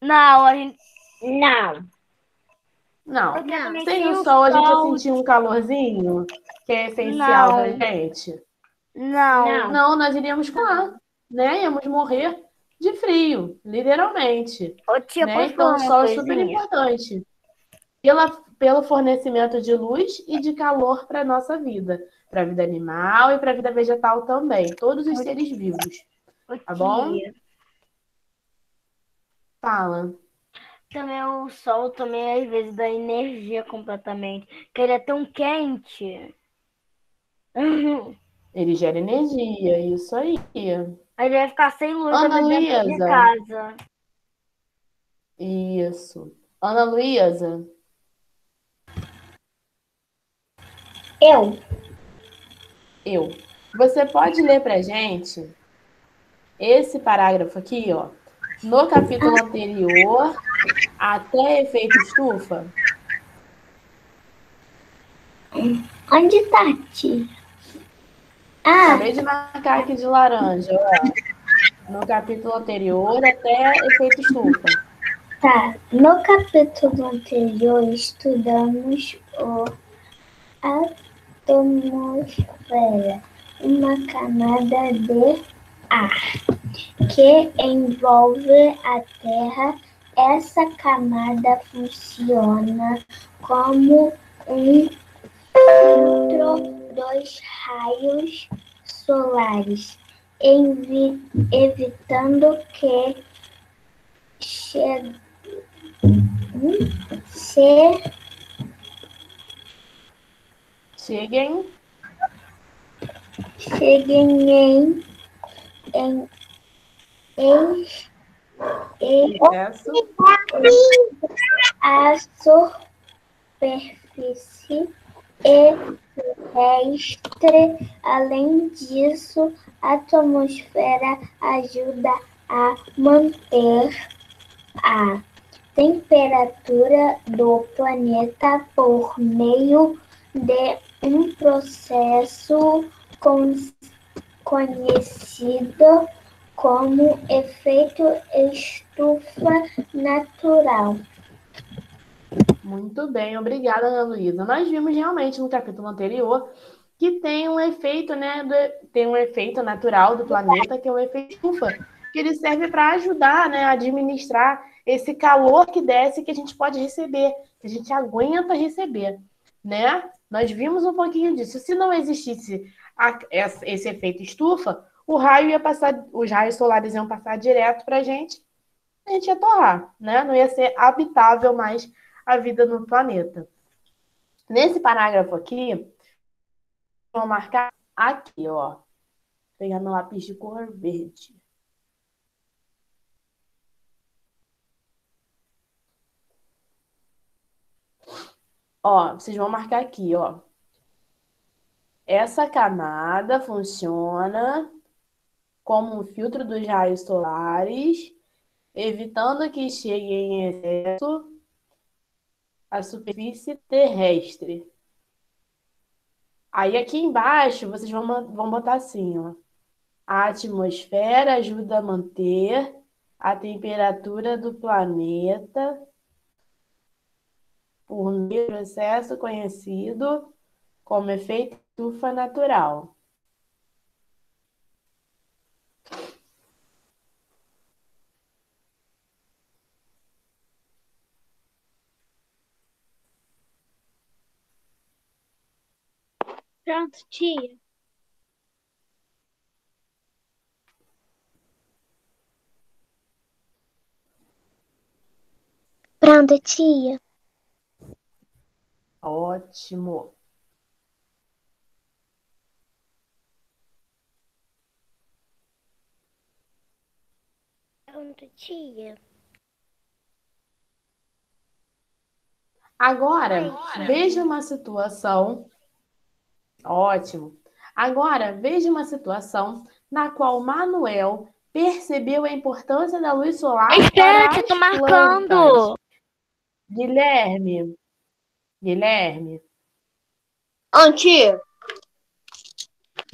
Não, a gente. Não. Não. Também Sem o Sol, a gente ia sentir um calorzinho, que é essencial Não. pra gente. Não. Não, nós iríamos colar, né? Íamos morrer de frio, literalmente. Ô, tia, né? Então, o sol é super coisinha? importante. Pela, pelo fornecimento de luz e de calor para a nossa vida. Para a vida animal e para a vida vegetal também. Todos os seres vivos. Tá bom? Fala. Também o sol também às vezes dá energia completamente. Que ele é tão quente. Ele gera energia, isso aí. Aí ele vai ficar sem luz Ana dentro de Luísa. casa. Isso. Ana Luísa, Eu. Eu. Você pode ler pra gente esse parágrafo aqui, ó. No capítulo anterior, até efeito estufa. Onde tá, tia? Ah, Acabei de marcar aqui de laranja, ó. No capítulo anterior, até efeito estufa. tá. No capítulo anterior, estudamos o atmosfera, uma camada de ar que envolve a Terra. Essa camada funciona como um filtro dos raios solares, evi- evitando que che- se Cheguem. cheguem em, em e Sucesso. a superfície terrestre. Além disso, a atmosfera ajuda a manter a temperatura do planeta por meio de um processo con- conhecido como efeito estufa natural. Muito bem, obrigada, Ana Luísa. Nós vimos realmente no capítulo anterior que tem um efeito, né, do- tem um efeito natural do planeta, que é o efeito estufa, que ele serve para ajudar, né, a administrar esse calor que desce que a gente pode receber, que a gente aguenta receber, né? Nós vimos um pouquinho disso. Se não existisse a- esse efeito estufa, o raio ia passar, os raios solares iam passar direto para a gente, a gente ia torrar, né? Não ia ser habitável mais a vida no planeta. Nesse parágrafo aqui, vou marcar aqui, ó. Pegar meu lápis de cor verde. Ó, vocês vão marcar aqui, ó. Essa camada funciona como um filtro dos raios solares, evitando que chegue em excesso à superfície terrestre. Aí aqui embaixo vocês vão, vão botar assim, ó. A atmosfera ajuda a manter a temperatura do planeta por meio de um processo conhecido como efeito estufa natural. Pronto, tia. Pronto, tia. Ótimo. Pronto, tia. Agora, veja uma situação. Ótimo. Agora, veja uma situação na qual Manuel percebeu a importância da luz solar Espera, para que eu tô as marcando. plantas. Guilherme. Guilherme, Antia,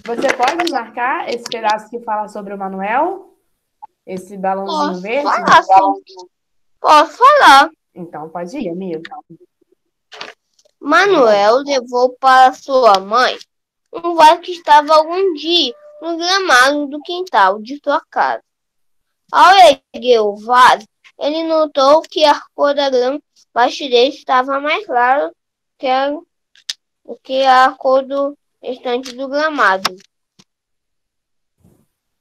você pode marcar esse pedaço que fala sobre o Manuel? Esse balãozinho posso verde? falar, sim. Posso falar. Então, pode ir, amigo. Manuel levou para sua mãe um vaso que estava algum dia no gramado do quintal de sua casa. Ao erguer o vaso, ele notou que a cor da grama dele estava mais clara que a, que a cor do restante do gramado.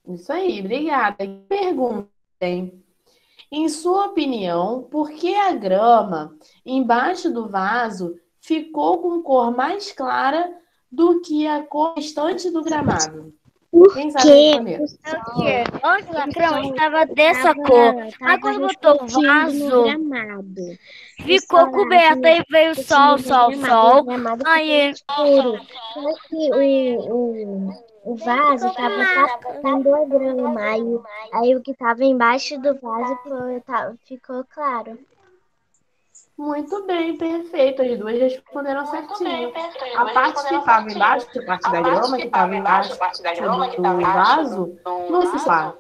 Isso aí, obrigada. Que Pergunta, hein? Em sua opinião, por que a grama embaixo do vaso ficou com cor mais clara do que a cor restante do gramado? Quem sabe responder? Antes a grama estava dessa cor. Quando botou o vaso, gramado. Ficou coberta e veio o sol, sol, sol. Aí, escuro. Só que o, o, o vaso estava tapando a grama. Aí, aí o que estava embaixo do vaso foi- tá- ficou claro. Muito bem, perfeito. As duas responderam certinho. A parte que estava embaixo, a parte da grama que estava embaixo do vaso, não se fala.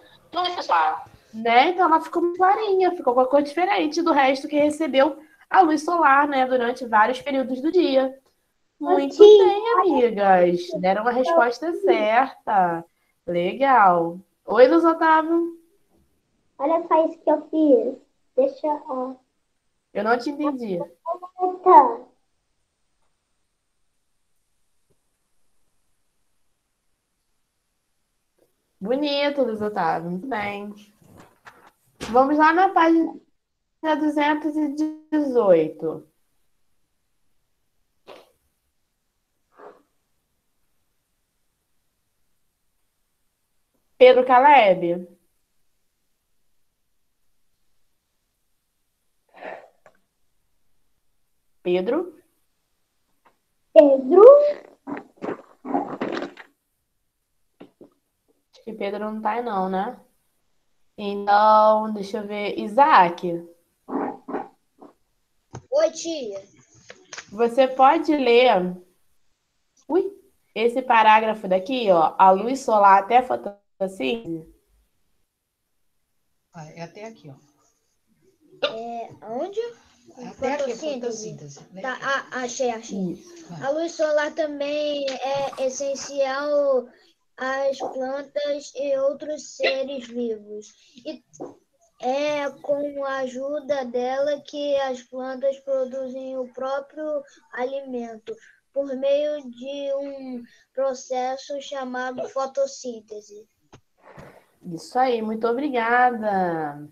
Né? Então ela ficou clarinha, ficou com a cor diferente do resto que recebeu a luz solar, né, durante vários períodos do dia. Muito bem, amigas. Deram a resposta certa. Legal. Oi, Luz Otávio. Olha só isso que eu fiz. Deixa eu. Eu não te entendi. Bonito, Luiz Otávio. Muito bem. Vamos lá na página a 218. Pedro Caleb. Pedro. Pedro. Acho que Pedro não tá aí, não, né? Então, deixa eu ver. Isaac. Oi, tia. você pode ler ui, esse parágrafo daqui, ó. A luz solar até a fotossíntese? Ah, é até aqui, ó. É, onde? Até aqui a Fotossíntese. fotossíntese. né? Tá, ah, achei, achei. Isso. A luz solar também é essencial às plantas e outros seres vivos. E é com a ajuda dela que as plantas produzem o próprio alimento, por meio de um processo chamado fotossíntese. Isso aí, muito obrigada.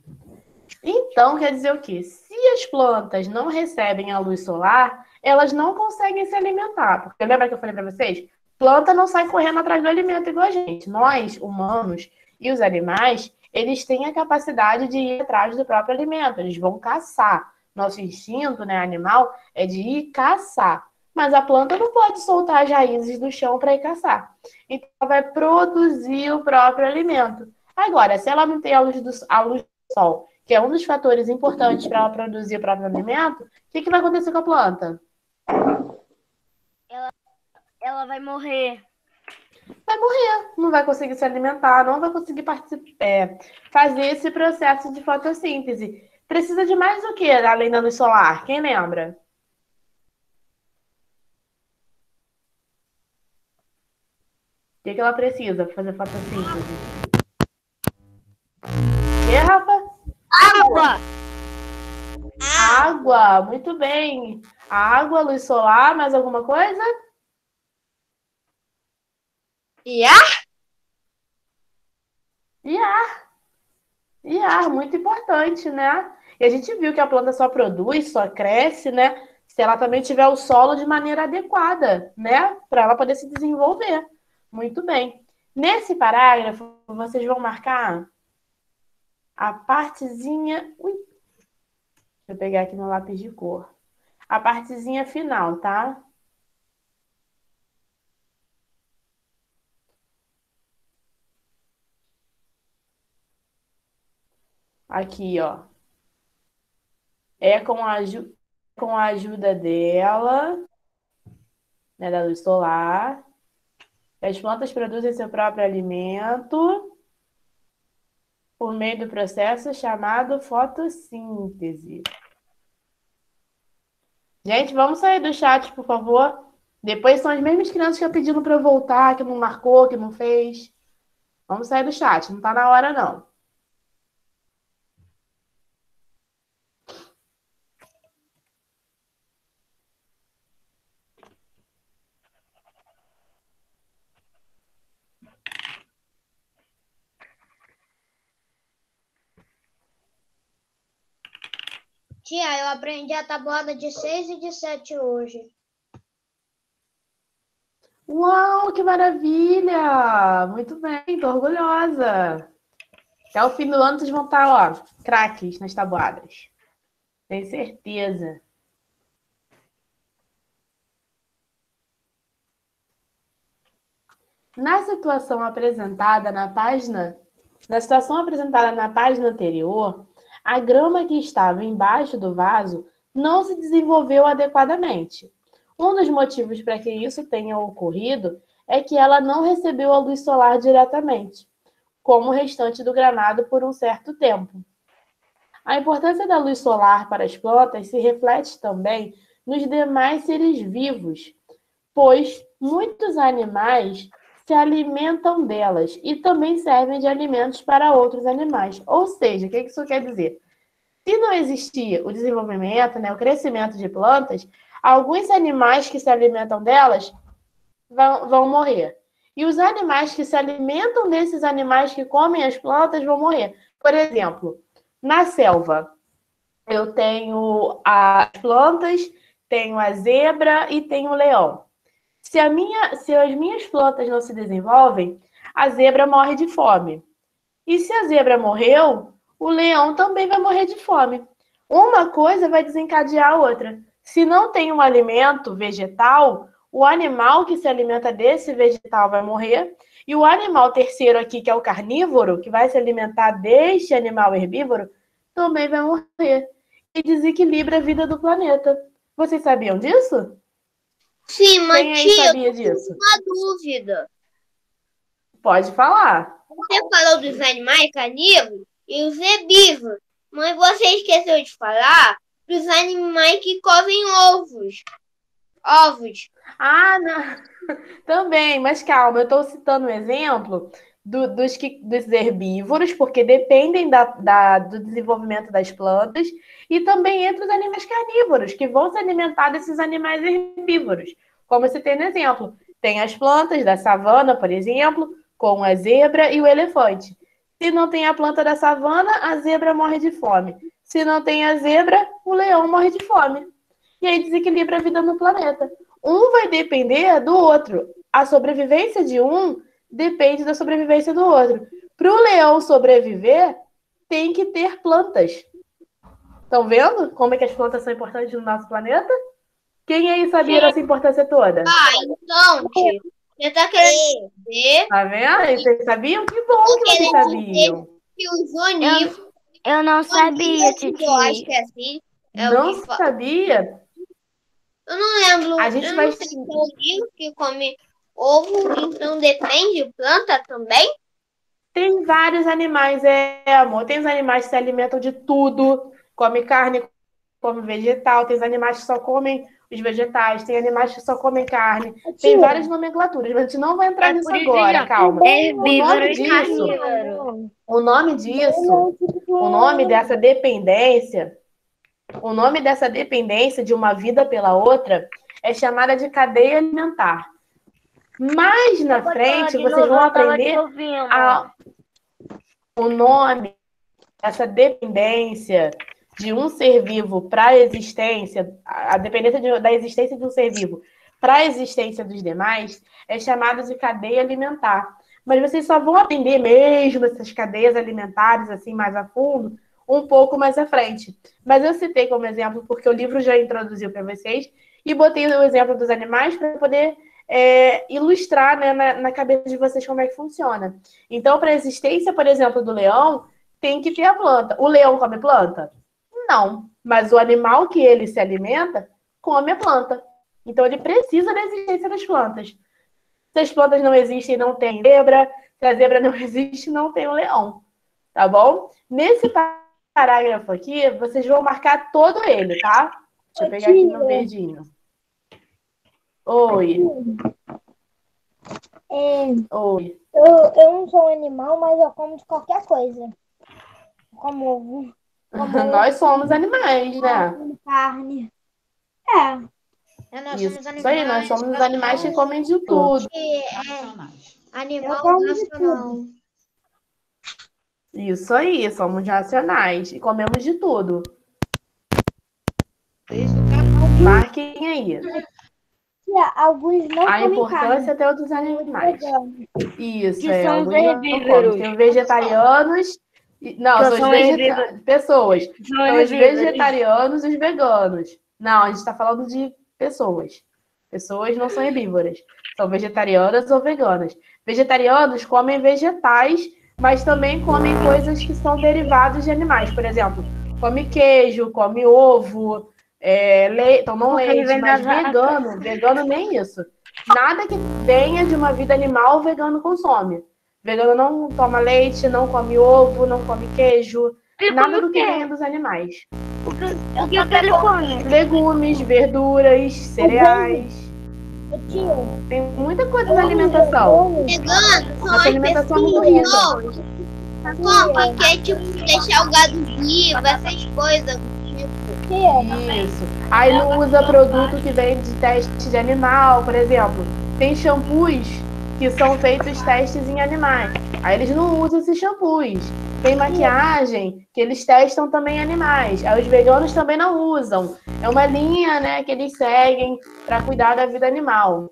Então, quer dizer o quê? Se as plantas não recebem a luz solar, elas não conseguem se alimentar. Porque lembra que eu falei para vocês? Planta não sai correndo atrás do alimento igual a gente. Nós, humanos e os animais, eles têm a capacidade de ir atrás do próprio alimento. Eles vão caçar. Nosso instinto, né, animal, é de ir caçar. Mas a planta não pode soltar as raízes do chão para ir caçar. Então, ela vai produzir o próprio alimento. Agora, se ela não tem a luz do, a luz do sol, que é um dos fatores importantes para ela produzir o próprio alimento, o que, que vai acontecer com a planta? Ela vai morrer. Vai morrer, não vai conseguir se alimentar, não vai conseguir particip- é, fazer esse processo de fotossíntese. Precisa de mais o que além da luz solar? Quem lembra? O que, que ela precisa para fazer fotossíntese? Que, Rafa? Água! Água, muito bem. Água, luz solar, mais alguma coisa? E ar? E ar. E ar, muito importante, né? E a gente viu que a planta só produz, só cresce, né? Se ela também tiver o solo de maneira adequada, né? Para ela poder se desenvolver. Muito bem. Nesse parágrafo, vocês vão marcar a partezinha. Ui. Deixa eu pegar aqui no lápis de cor. A partezinha final, tá? Aqui, ó. É com a, com a ajuda dela, né, da luz solar. As plantas produzem seu próprio alimento por meio do processo chamado fotossíntese. Gente, vamos sair do chat, por favor. Depois são as mesmas crianças que eu pedindo para eu voltar, que não marcou, que não fez. Vamos sair do chat, não tá na hora, não. Tia, eu aprendi a tabuada de 6 e de 7 hoje. Uau, que maravilha! Muito bem, tô orgulhosa. Até o fim do ano vocês vão estar, ó, craques nas tabuadas. Tenho certeza. Na situação apresentada na página, na situação apresentada na página anterior, a grama que estava embaixo do vaso não se desenvolveu adequadamente. Um dos motivos para que isso tenha ocorrido é que ela não recebeu a luz solar diretamente, como o restante do granado por um certo tempo. A importância da luz solar para as plantas se reflete também nos demais seres vivos, pois muitos animais se alimentam delas e também servem de alimentos para outros animais. Ou seja, o que isso quer dizer? Se não existir o desenvolvimento, né, o crescimento de plantas, alguns animais que se alimentam delas vão, vão morrer. E os animais que se alimentam desses animais que comem as plantas vão morrer. Por exemplo, na selva, eu tenho as plantas, tenho a zebra e tenho o leão. Se, a minha, se as minhas plantas não se desenvolvem, a zebra morre de fome. E se a zebra morreu, o leão também vai morrer de fome. Uma coisa vai desencadear a outra. Se não tem um alimento vegetal, o animal que se alimenta desse vegetal vai morrer. E o animal terceiro aqui, que é o carnívoro, que vai se alimentar deste animal herbívoro, também vai morrer. E desequilibra a vida do planeta. Vocês sabiam disso? Sim, mas Quem tia, eu sabia tô disso? uma dúvida. Pode falar. Você falou dos animais carnívoros e os herbívoros, mas você esqueceu de falar dos animais que comem ovos. Ovos. Ah, não. Também, mas calma, eu estou citando um exemplo do- dos, que, dos herbívoros, porque dependem da, da- do desenvolvimento das plantas, e também entre os animais carnívoros, que vão se alimentar desses animais herbívoros. Como você tem no exemplo, tem as plantas da savana, por exemplo, com a zebra e o elefante. Se não tem a planta da savana, a zebra morre de fome. Se não tem a zebra, o leão morre de fome. E aí desequilibra a vida no planeta. Um vai depender do outro. A sobrevivência de um depende da sobrevivência do outro. Para o leão sobreviver, tem que ter plantas. Estão vendo como é que as plantas são importantes no nosso planeta? Quem aí sabia dessa importância toda? Ah, então, tio, você tá querendo dizer Tá vendo? Vocês sabiam? Que bom que vocês sabiam. que os onívoros. Eu não sabia, Titi. Eu acho que é assim. É o Não sabia? Eu não lembro. A gente eu vai- não sei se é o onívoro que come ovo, então depende de planta também? Tem vários animais, é, amor. Tem os animais que se alimentam de tudo. Come carne, come vegetal. Tem os animais que só comem os vegetais. Tem animais que só comem carne. Tem várias nomenclaturas, mas a gente não vai entrar É nisso agora, calma. Herbívoro nome e disso-. O nome disso, o nome dessa dependência, o nome dessa dependência de uma vida pela outra é chamada de cadeia alimentar. Mais na frente, vocês vão aprender a- o nome dessa dependência de um ser vivo para a existência, a a dependência de- da existência de um ser vivo para a existência dos demais, é chamada de cadeia alimentar. Mas vocês só vão aprender mesmo essas cadeias alimentares assim mais a fundo um pouco mais à frente. Mas eu citei como exemplo porque o livro já introduziu para vocês e botei o exemplo dos animais para poder é, ilustrar né, na, na cabeça de vocês como é que funciona. Então, para a existência, por exemplo, do leão, tem que ter a planta. O leão come planta? Não. Mas o animal que ele se alimenta come a planta. Então, ele precisa da existência das plantas. Se as plantas não existem, não tem zebra. Se a zebra não existe, não tem o leão. Tá bom? Nesse parágrafo aqui, vocês vão marcar todo ele, tá? Deixa eu pegar aqui no verdinho. Oi, É, oi. eu, eu não sou um animal, mas eu como de qualquer coisa. Eu como ovo, como Nós somos animais, né? como carne. É, É, nós Isso, somos isso aí, nós somos os animais que comem de tudo. Eu Animal tudo. Isso aí, somos racionais e comemos de tudo. Marquem aí. Tia, alguns não A importância carne. até dos animais. Isso, Que é. são alguns herbívoros. Tem os vegetarianos. e- Não, são os são vegeta... pessoas. São São os vegetarianos e os veganos. Não, a gente está falando de pessoas. Pessoas não são herbívoras. São vegetarianas ou veganas. Vegetarianos comem vegetais, mas também comem coisas que são derivados de animais. Por exemplo, come queijo, come ovo, é, le... tomam leite, mas vegano, vegano nem isso. Nada que venha de uma vida animal, o vegano consome. Vegano não toma leite, não come ovo, não come queijo, Ele nada do que venha dos animais. O que, o que que ele come? Legumes, verduras, cereais. Tem muita coisa na alimentação. Vegano são Nossa alimentação é muito rica. comem, que é tipo deixar o gado vivo, essas coisas. Tipo, tia, Isso. Aí não usa produto que vem de teste de animal, por exemplo. Tem shampoos que são feitos testes em animais. Aí eles não usam esses shampoos. Tem maquiagem que eles testam também animais. Aí os veganos também não usam. É uma linha, né, que eles seguem para cuidar da vida animal.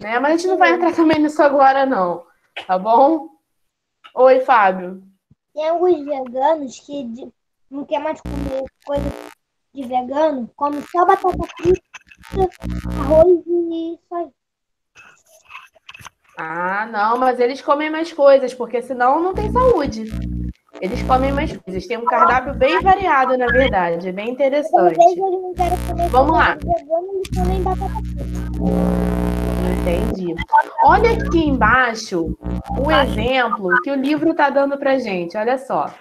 Né? Mas a gente não vai entrar também nisso agora, não. Tá bom? Oi, Fábio. tem alguns veganos que não quer mais comer coisa de vegano come só batata frita, arroz e isso. Ah, não, mas eles comem mais coisas, porque senão não tem saúde. Eles comem mais coisas. Tem um cardápio bem variado, na verdade. É bem Quando interessante. Vamos lá. Entendi. Olha aqui embaixo o exemplo que o livro está dando para gente. Olha só.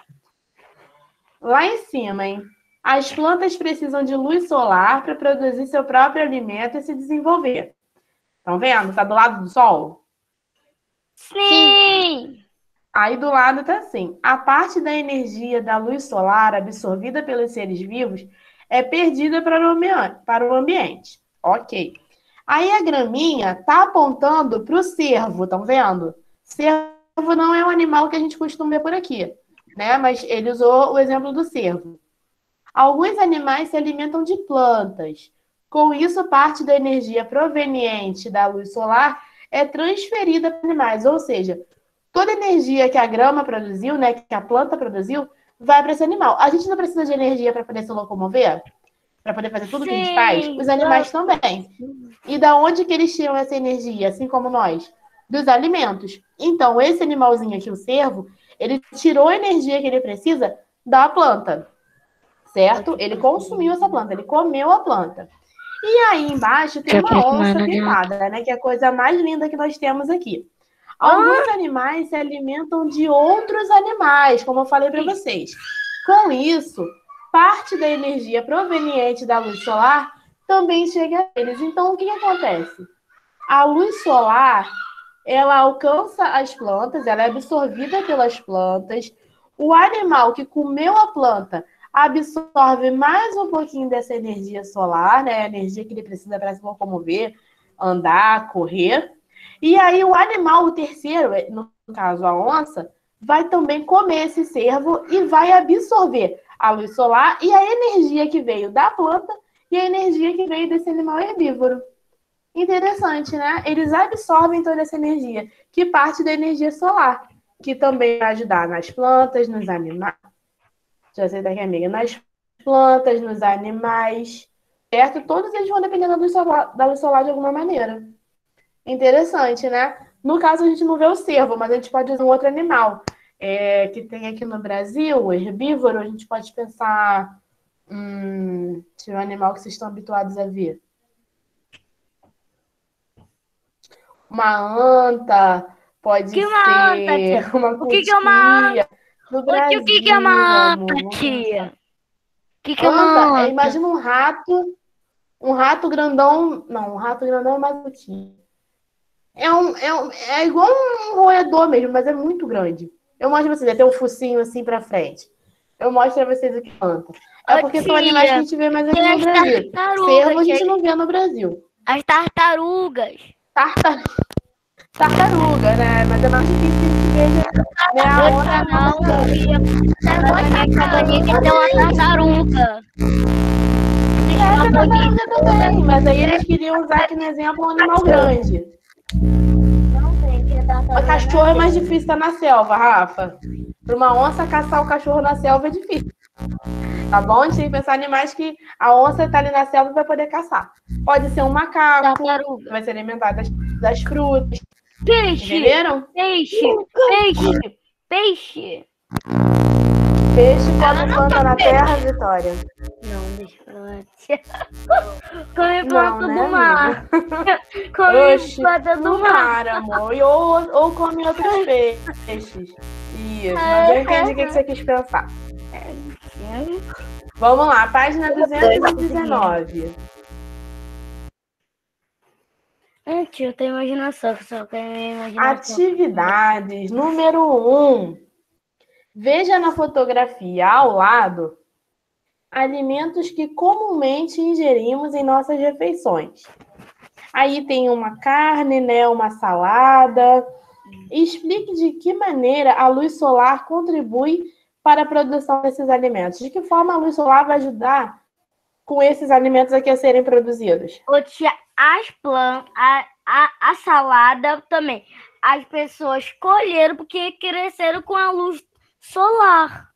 Lá em cima, hein? As plantas precisam de luz solar para produzir seu próprio alimento e se desenvolver. Estão vendo? Está do lado do sol? Sim! Aí do lado tá assim: a parte da energia da luz solar absorvida pelos seres vivos é perdida para o ambiente. Ok. Aí a graminha tá apontando para o cervo, estão vendo? Cervo não é um animal que a gente costuma ver por aqui, né? Mas ele usou o exemplo do cervo. Alguns animais se alimentam de plantas. Com isso, parte da energia proveniente da luz solar é transferida para animais, ou seja, toda energia que a grama produziu, né, que a planta produziu, vai para esse animal. A gente não precisa de energia para poder se locomover, para poder fazer tudo que a gente Sim, faz. Os animais também. E da onde que eles tiram essa energia, assim como nós? Dos alimentos. Então, esse animalzinho aqui, o cervo, ele tirou a energia que ele precisa da planta. Certo? Ele consumiu essa planta, ele comeu a planta. E aí embaixo tem uma onça pintada, né? Que é a coisa mais linda que nós temos aqui. Alguns animais se alimentam de outros animais, como eu falei para vocês. Com isso, parte da energia proveniente da luz solar também chega a eles. Então, o que, que acontece? A luz solar, ela alcança as plantas, ela é absorvida pelas plantas. O animal que comeu a planta absorve mais um pouquinho dessa energia solar, né? A energia que ele precisa para se locomover, andar, correr. E aí o animal, o terceiro, no caso a onça, vai também comer esse cervo e vai absorver a luz solar e a energia que veio da planta e a energia que veio desse animal herbívoro. Interessante, né? Eles absorvem toda essa energia, que parte da energia solar, que também vai ajudar nas plantas, nos animais. Aqui, amiga. Nas plantas, nos animais, certo? Todos eles vão depender da luz solar, da luz solar de alguma maneira. Interessante, né? No caso, a gente não vê o cervo, mas a gente pode usar um outro animal é, que tem aqui no Brasil, o herbívoro. A gente pode pensar. Hum, ver um animal que vocês estão habituados a ver. Uma anta, pode Que ser uma anta, uma O que que é uma cutia. No tio, o que, que é Brasil, uma anta, tia? O que, que é uma é, anta? imagina um rato, um rato grandão. Não, um rato grandão é mais curtinho. É, um, é, um, é igual um roedor mesmo, mas é muito grande. Eu mostro pra vocês, tem um focinho assim pra frente. Eu mostro pra vocês o que é anta. É Ô, porque são animais que a gente vê mais aqui no as Brasil. tartarugas, Cervo a gente não vê no Brasil. As tartarugas. Tartar... Tartaruga, né? Mas é mais difícil que a gente veja. Né? A tia. Na minha cabaninha que tem uma tartaruga. É, tem tartaruga também. Mas aí eles queriam usar aqui no exemplo um animal grande. Não tem, que tá O cachorro é mais difícil estar na selva, Rafa. Para uma onça caçar o cachorro na selva é difícil. Tá bom? A gente tem que pensar em animais que a onça está ali na selva e vai poder caçar. Pode ser um macaco, Tartaruga. vai se alimentar das, das frutas. Peixe. Entenderam? Peixe. Peixe. Peixe. Peixe come planta na terra, Vitória. Não, deixa. Come planta né, do mar. Come Oxe, planta do no mar. amor. E ou, ou come outros peixes. Isso, mas eu entendi o que que você quis pensar. Vamos lá, página 219. É, tio, eu tenho imaginação, só imaginação. Atividades. Número 1. Um. Veja na fotografia ao lado alimentos que comumente ingerimos em nossas refeições. Aí tem uma carne, né, uma salada. Explique de que maneira a luz solar contribui para a produção desses alimentos. De que forma a luz solar vai ajudar com esses alimentos aqui a serem produzidos? Ô, tia, as plantas, a, a, a salada também. As pessoas colheram porque cresceram com a luz solar.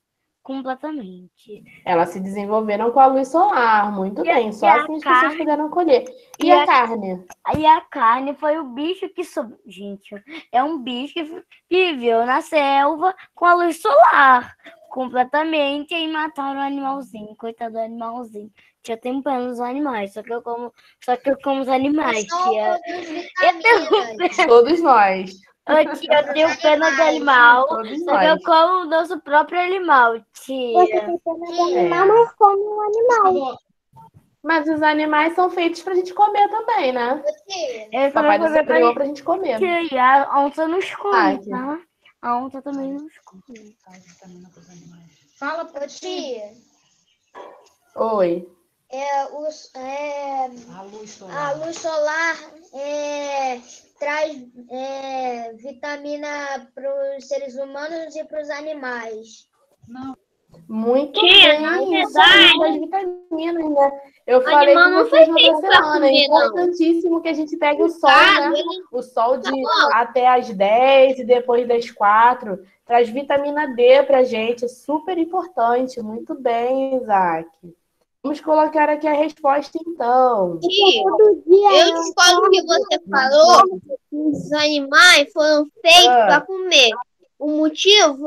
completamente. Elas se desenvolveram com a luz solar, muito E a- bem, só e assim as pessoas carne? puderam colher. E, E a a- carne? Aí a carne foi o bicho que. Gente, é um bicho que viveu na selva com a luz solar. Completamente. E mataram o animalzinho. Coitado do animalzinho. Tinha tempo nos animais. Só que eu como, só que eu como os animais. Eu tenho vitaminas. Todos nós. Tia, eu tenho pena do animal. Todos Só que eu como o nosso próprio animal, Você tia. tem pena do É. animal, mas come um animal. Mas os animais são feitos pra gente comer também, né? Eu Papai do céu criou pra gente comer. Tia, a onça nos come, Ai, tá? A onça também nos come. Fala tia, Oi. É, os, é, A luz a solar. luz solar é, traz é, vitamina para os seres humanos e para os animais. Não, Muito Tia, bem. Isso das vitaminas, né? Eu falei animal com não vocês na outra semana. É importantíssimo que a gente pegue o sol, né? ele- O sol de bom. até as 10 e depois das 4. Traz vitamina D pra gente. É super importante. Muito bem, Isaac. Vamos colocar aqui a resposta, então. Dia eu discordo do que você falou. Os animais foram feitos Ah. para comer. O motivo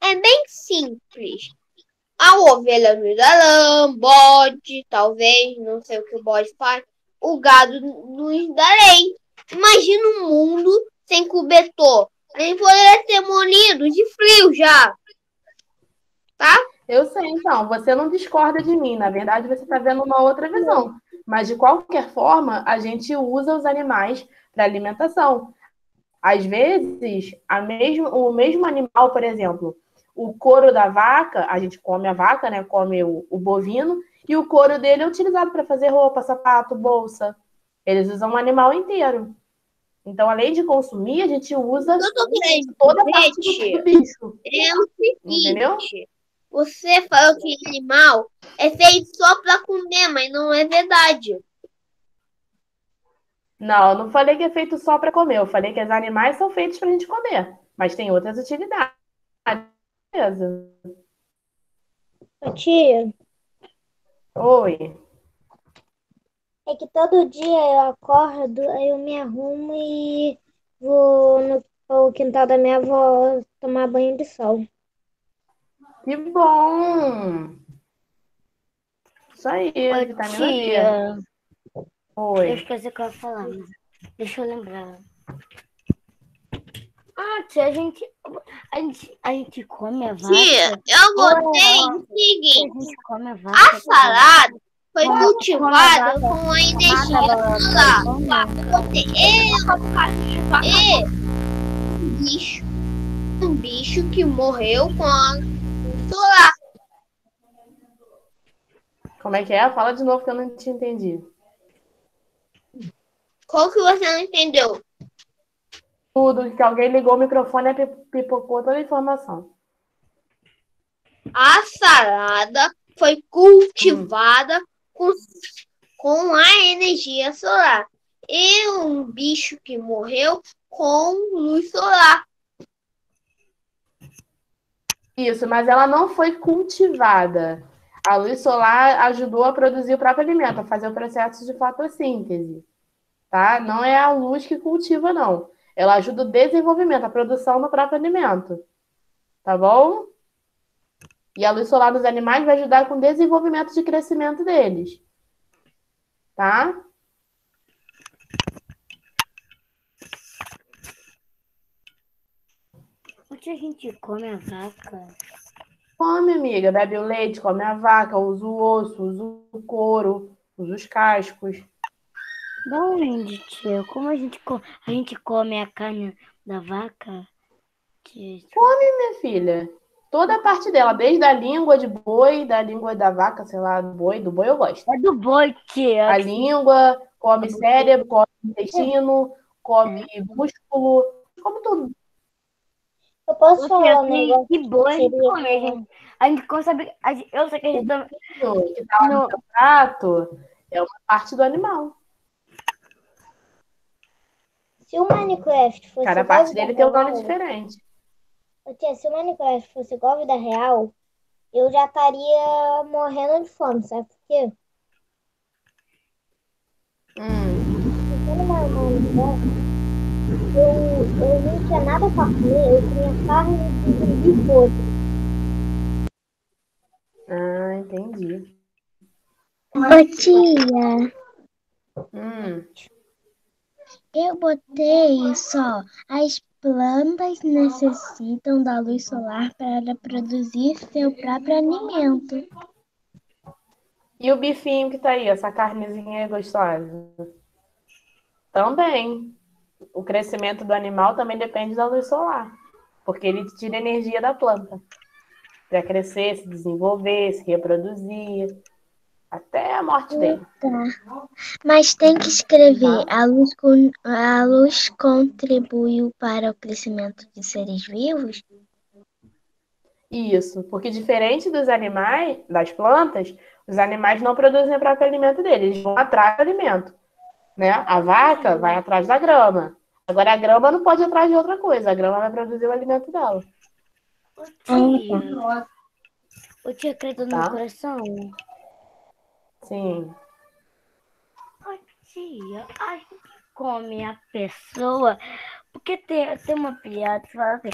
é bem simples. A ovelha nos dá lã, bode, talvez, não sei o que o bode faz. O gado nos dá leite. Imagina um mundo sem cobertor. A gente poderia ter morrido de frio já. Eu sei, então. Você não discorda de mim. Na verdade, você está vendo uma outra visão. Mas, de qualquer forma, a gente usa os animais para alimentação. Às vezes, a mesmo, o mesmo animal, por exemplo, o couro da vaca, a gente come a vaca, né? Come o, o bovino, e o couro dele é utilizado para fazer roupa, sapato, bolsa. Eles usam o animal inteiro. Então, além de consumir, a gente usa toda a parte do bicho. É o seguinte, Entendeu? Você falou que animal é feito só para comer, mas não é verdade. Não, eu não falei que é feito só para comer. Eu falei que os animais são feitos para a gente comer, mas tem outras utilidades. Beleza. Tia, Oi. é que todo dia eu acordo, aí eu me arrumo e vou no quintal da minha avó tomar banho de sol. Que bom. Isso aí, vitamina D. tia, eu Oi. esqueci o que eu ia falar. Deixa eu lembrar. Ah, tia, a gente, a gente, a gente come a vaca. Tia, eu botei o A seguinte: gente come a a vaca. salada foi Como- cultivada a com a energia solar. Botei eu, e um bicho, um bicho que morreu com a solar. Como é que é? Fala de novo que eu não te entendi. Qual que você não entendeu? Tudo que alguém ligou o microfone e pi- pipocou toda a informação. A salada foi cultivada com, com a energia solar. E um bicho que morreu com luz solar. Isso, mas ela não foi cultivada. A luz solar ajudou a produzir o próprio alimento, a fazer o processo de fotossíntese, tá? Não é a luz que cultiva, não. Ela ajuda o desenvolvimento, a produção do próprio alimento, tá bom? E a luz solar nos animais vai ajudar com o desenvolvimento de crescimento deles, tá? Onde a gente come a vaca? Come, amiga, bebe o leite, come a vaca, usa o osso, usa o couro, usa os cascos. Da onde, tia? Como a gente, co- a gente come a carne da vaca? Tia, minha filha. Toda a parte dela, desde a língua de boi, da língua da vaca, sei lá, do boi, do boi eu gosto. É do boi, tia. A língua, come cérebro, come intestino, come músculo, come tudo. Eu posso Tia, falar um que- negócio que boi a gente seria- come. A gente, a gente consegue. a gente- eu sei que a gente também. O que tá no prato é uma parte do animal. Se o Minecraft fosse Cada parte dele tem um nome real- diferente. Tia, se o Minecraft fosse igual à vida real, eu já estaria morrendo de fome, sabe por quê? Hum, eu eu, não tinha nada pra comer, eu tinha carne de podre. ah, entendi. Ô tia, Hum, eu botei só. As plantas necessitam da luz solar para produzir seu próprio alimento. E o bifinho que tá aí, essa carnezinha gostosa? Também. O crescimento do animal também depende da luz solar, porque ele tira energia da planta para crescer, se desenvolver, se reproduzir, até a morte dele. Tá. Mas tem que escrever. A luz, a luz contribuiu para o crescimento de seres vivos? Isso, porque diferente dos animais, das plantas, os animais não produzem o próprio alimento deles, eles vão atrás do alimento, né? A vaca vai atrás da grama. Agora a grama não pode ir atrás de outra coisa, a grama vai produzir o alimento dela. Tia, o tia acredita no Tá. meu coração? Sim. Ô, tia, a gente come a pessoa. Porque tem, tem uma piada que fala assim: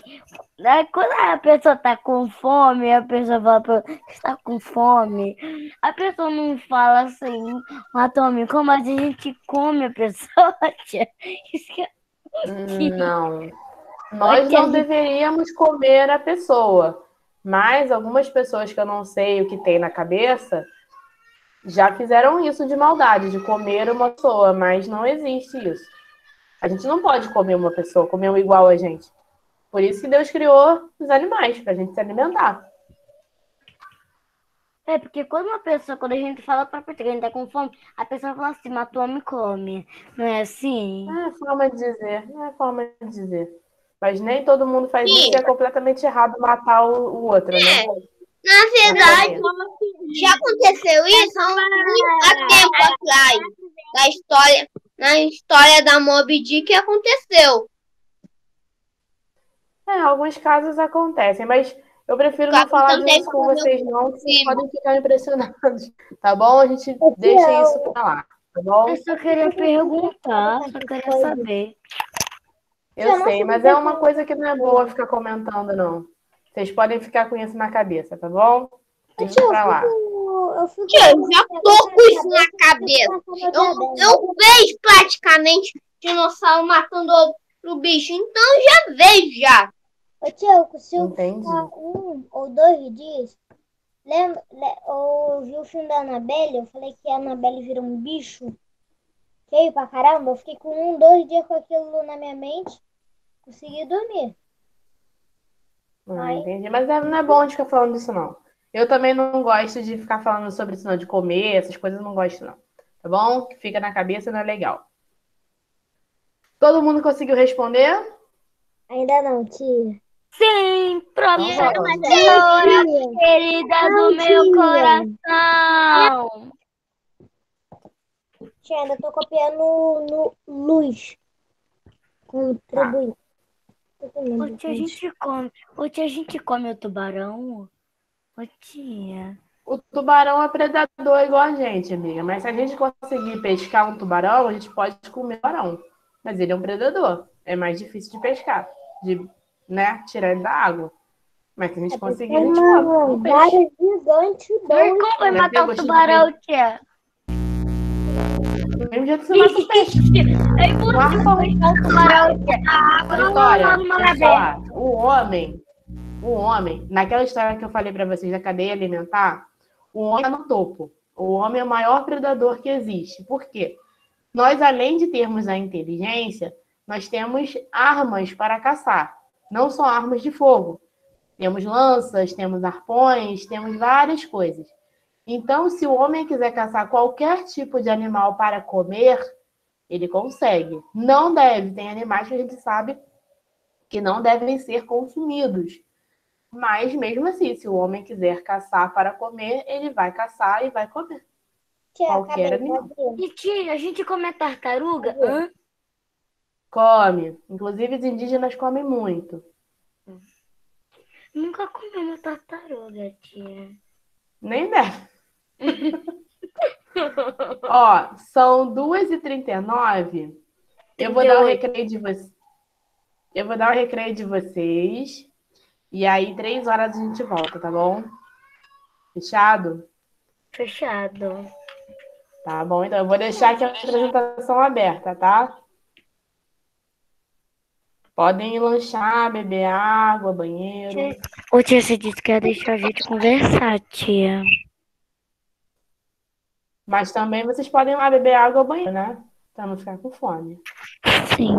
né, quando a pessoa tá com fome, a pessoa fala pra está com fome. A pessoa não fala assim, Matomi, como a gente come a pessoa, tia? Isso que Hum, Não. Nós não deveríamos comer a pessoa, mas algumas pessoas que eu não sei o que tem na cabeça já fizeram isso de maldade, de comer uma pessoa, mas não existe isso. A gente não pode comer uma pessoa, comer um igual a gente. Por isso que Deus criou os animais, para a gente se alimentar. É, porque quando uma pessoa, quando a gente fala pra pessoa que a gente tá com fome, a pessoa fala assim, matou, me come. Não é assim? É forma de dizer, é forma de dizer. Mas nem todo mundo faz isso e é completamente errado matar o, o outro, né? Na verdade, já aconteceu isso há, um, há tempo atrás. Na história, na história da Moby Dick aconteceu. É, alguns casos acontecem, mas eu prefiro não falar tem disso com vocês, não, vocês podem ficar impressionados, tá bom? A gente deixa isso pra lá, tá bom? Eu só queria perguntar, só queria saber. Eu sei, mas é uma coisa que não é boa ficar comentando, não. Vocês podem ficar com isso na cabeça, tá bom? Deixa pra lá. Eu, eu fico eu já tô com isso na cabeça. Eu, eu vejo praticamente dinossauro matando outro bicho, então eu já vejo já. Ô tio, se eu ficar um ou dois dias, lembra, le- eu vi o filme da Annabelle, eu falei que a Annabelle vira um bicho feio pra caramba, eu fiquei com um, dois dias com aquilo na minha mente, consegui dormir. Ah, entendi. Mas é- não é bom de ficar falando disso, não. Eu também não gosto de ficar falando sobre isso, não, de comer, essas coisas eu não gosto, não. Tá bom? Fica na cabeça não é legal. Todo mundo conseguiu responder? Ainda não, tia. Sim, vamos. tesoura querida do meu tia. coração. Tia, ainda tô copiando no luz. Contribuir. Ô, tia, a gente come. Ô, tia, a gente come o tubarão? Ô, tia. O tubarão é predador igual a gente, amiga. Mas se a gente conseguir pescar um tubarão, a gente pode comer o tubarão. Mas ele é um predador. É mais difícil de pescar, de né, tirar ele da água. Mas se a gente conseguir, a gente come. Mano, Um peixe. vários gigantes Mas bons. como vai matar o tubarão, tia? Do mesmo jeito que você mata o peixe. É impossível matar o tubarão, tia. Vitória, falar. O homem, o homem, naquela história que eu falei pra vocês da cadeia alimentar, o homem tá no topo. O homem é o maior predador que existe. Por quê? Nós, além de termos a inteligência, nós temos armas para caçar. Não só armas de fogo. Temos lanças, temos arpões, temos várias coisas. Então, se o homem quiser caçar qualquer tipo de animal para comer, ele consegue. Não deve. Tem animais que a gente sabe que não devem ser consumidos. Mas, mesmo assim, se o homem quiser caçar para comer, ele vai caçar e vai comer. Tia, Qualquer acabei, animal. E, tia, a gente come a tartaruga? Hã? Come. Inclusive, os indígenas comem muito. Nunca comi uma tartaruga, tia. Nem deve. Ó, são 2h39. Eu vou dar o 38. recreio de vocês. Eu vou dar o recreio de vocês. E aí, três horas a gente volta, tá bom? Fechado? Fechado. Tá bom, então eu vou deixar aqui a apresentação aberta, tá? Podem ir lanchar, beber água, banheiro. Ô, tia, você disse que ia deixar a gente conversar, tia. Mas também vocês podem ir lá beber água ou banheiro, né? Pra não ficar com fome. Sim.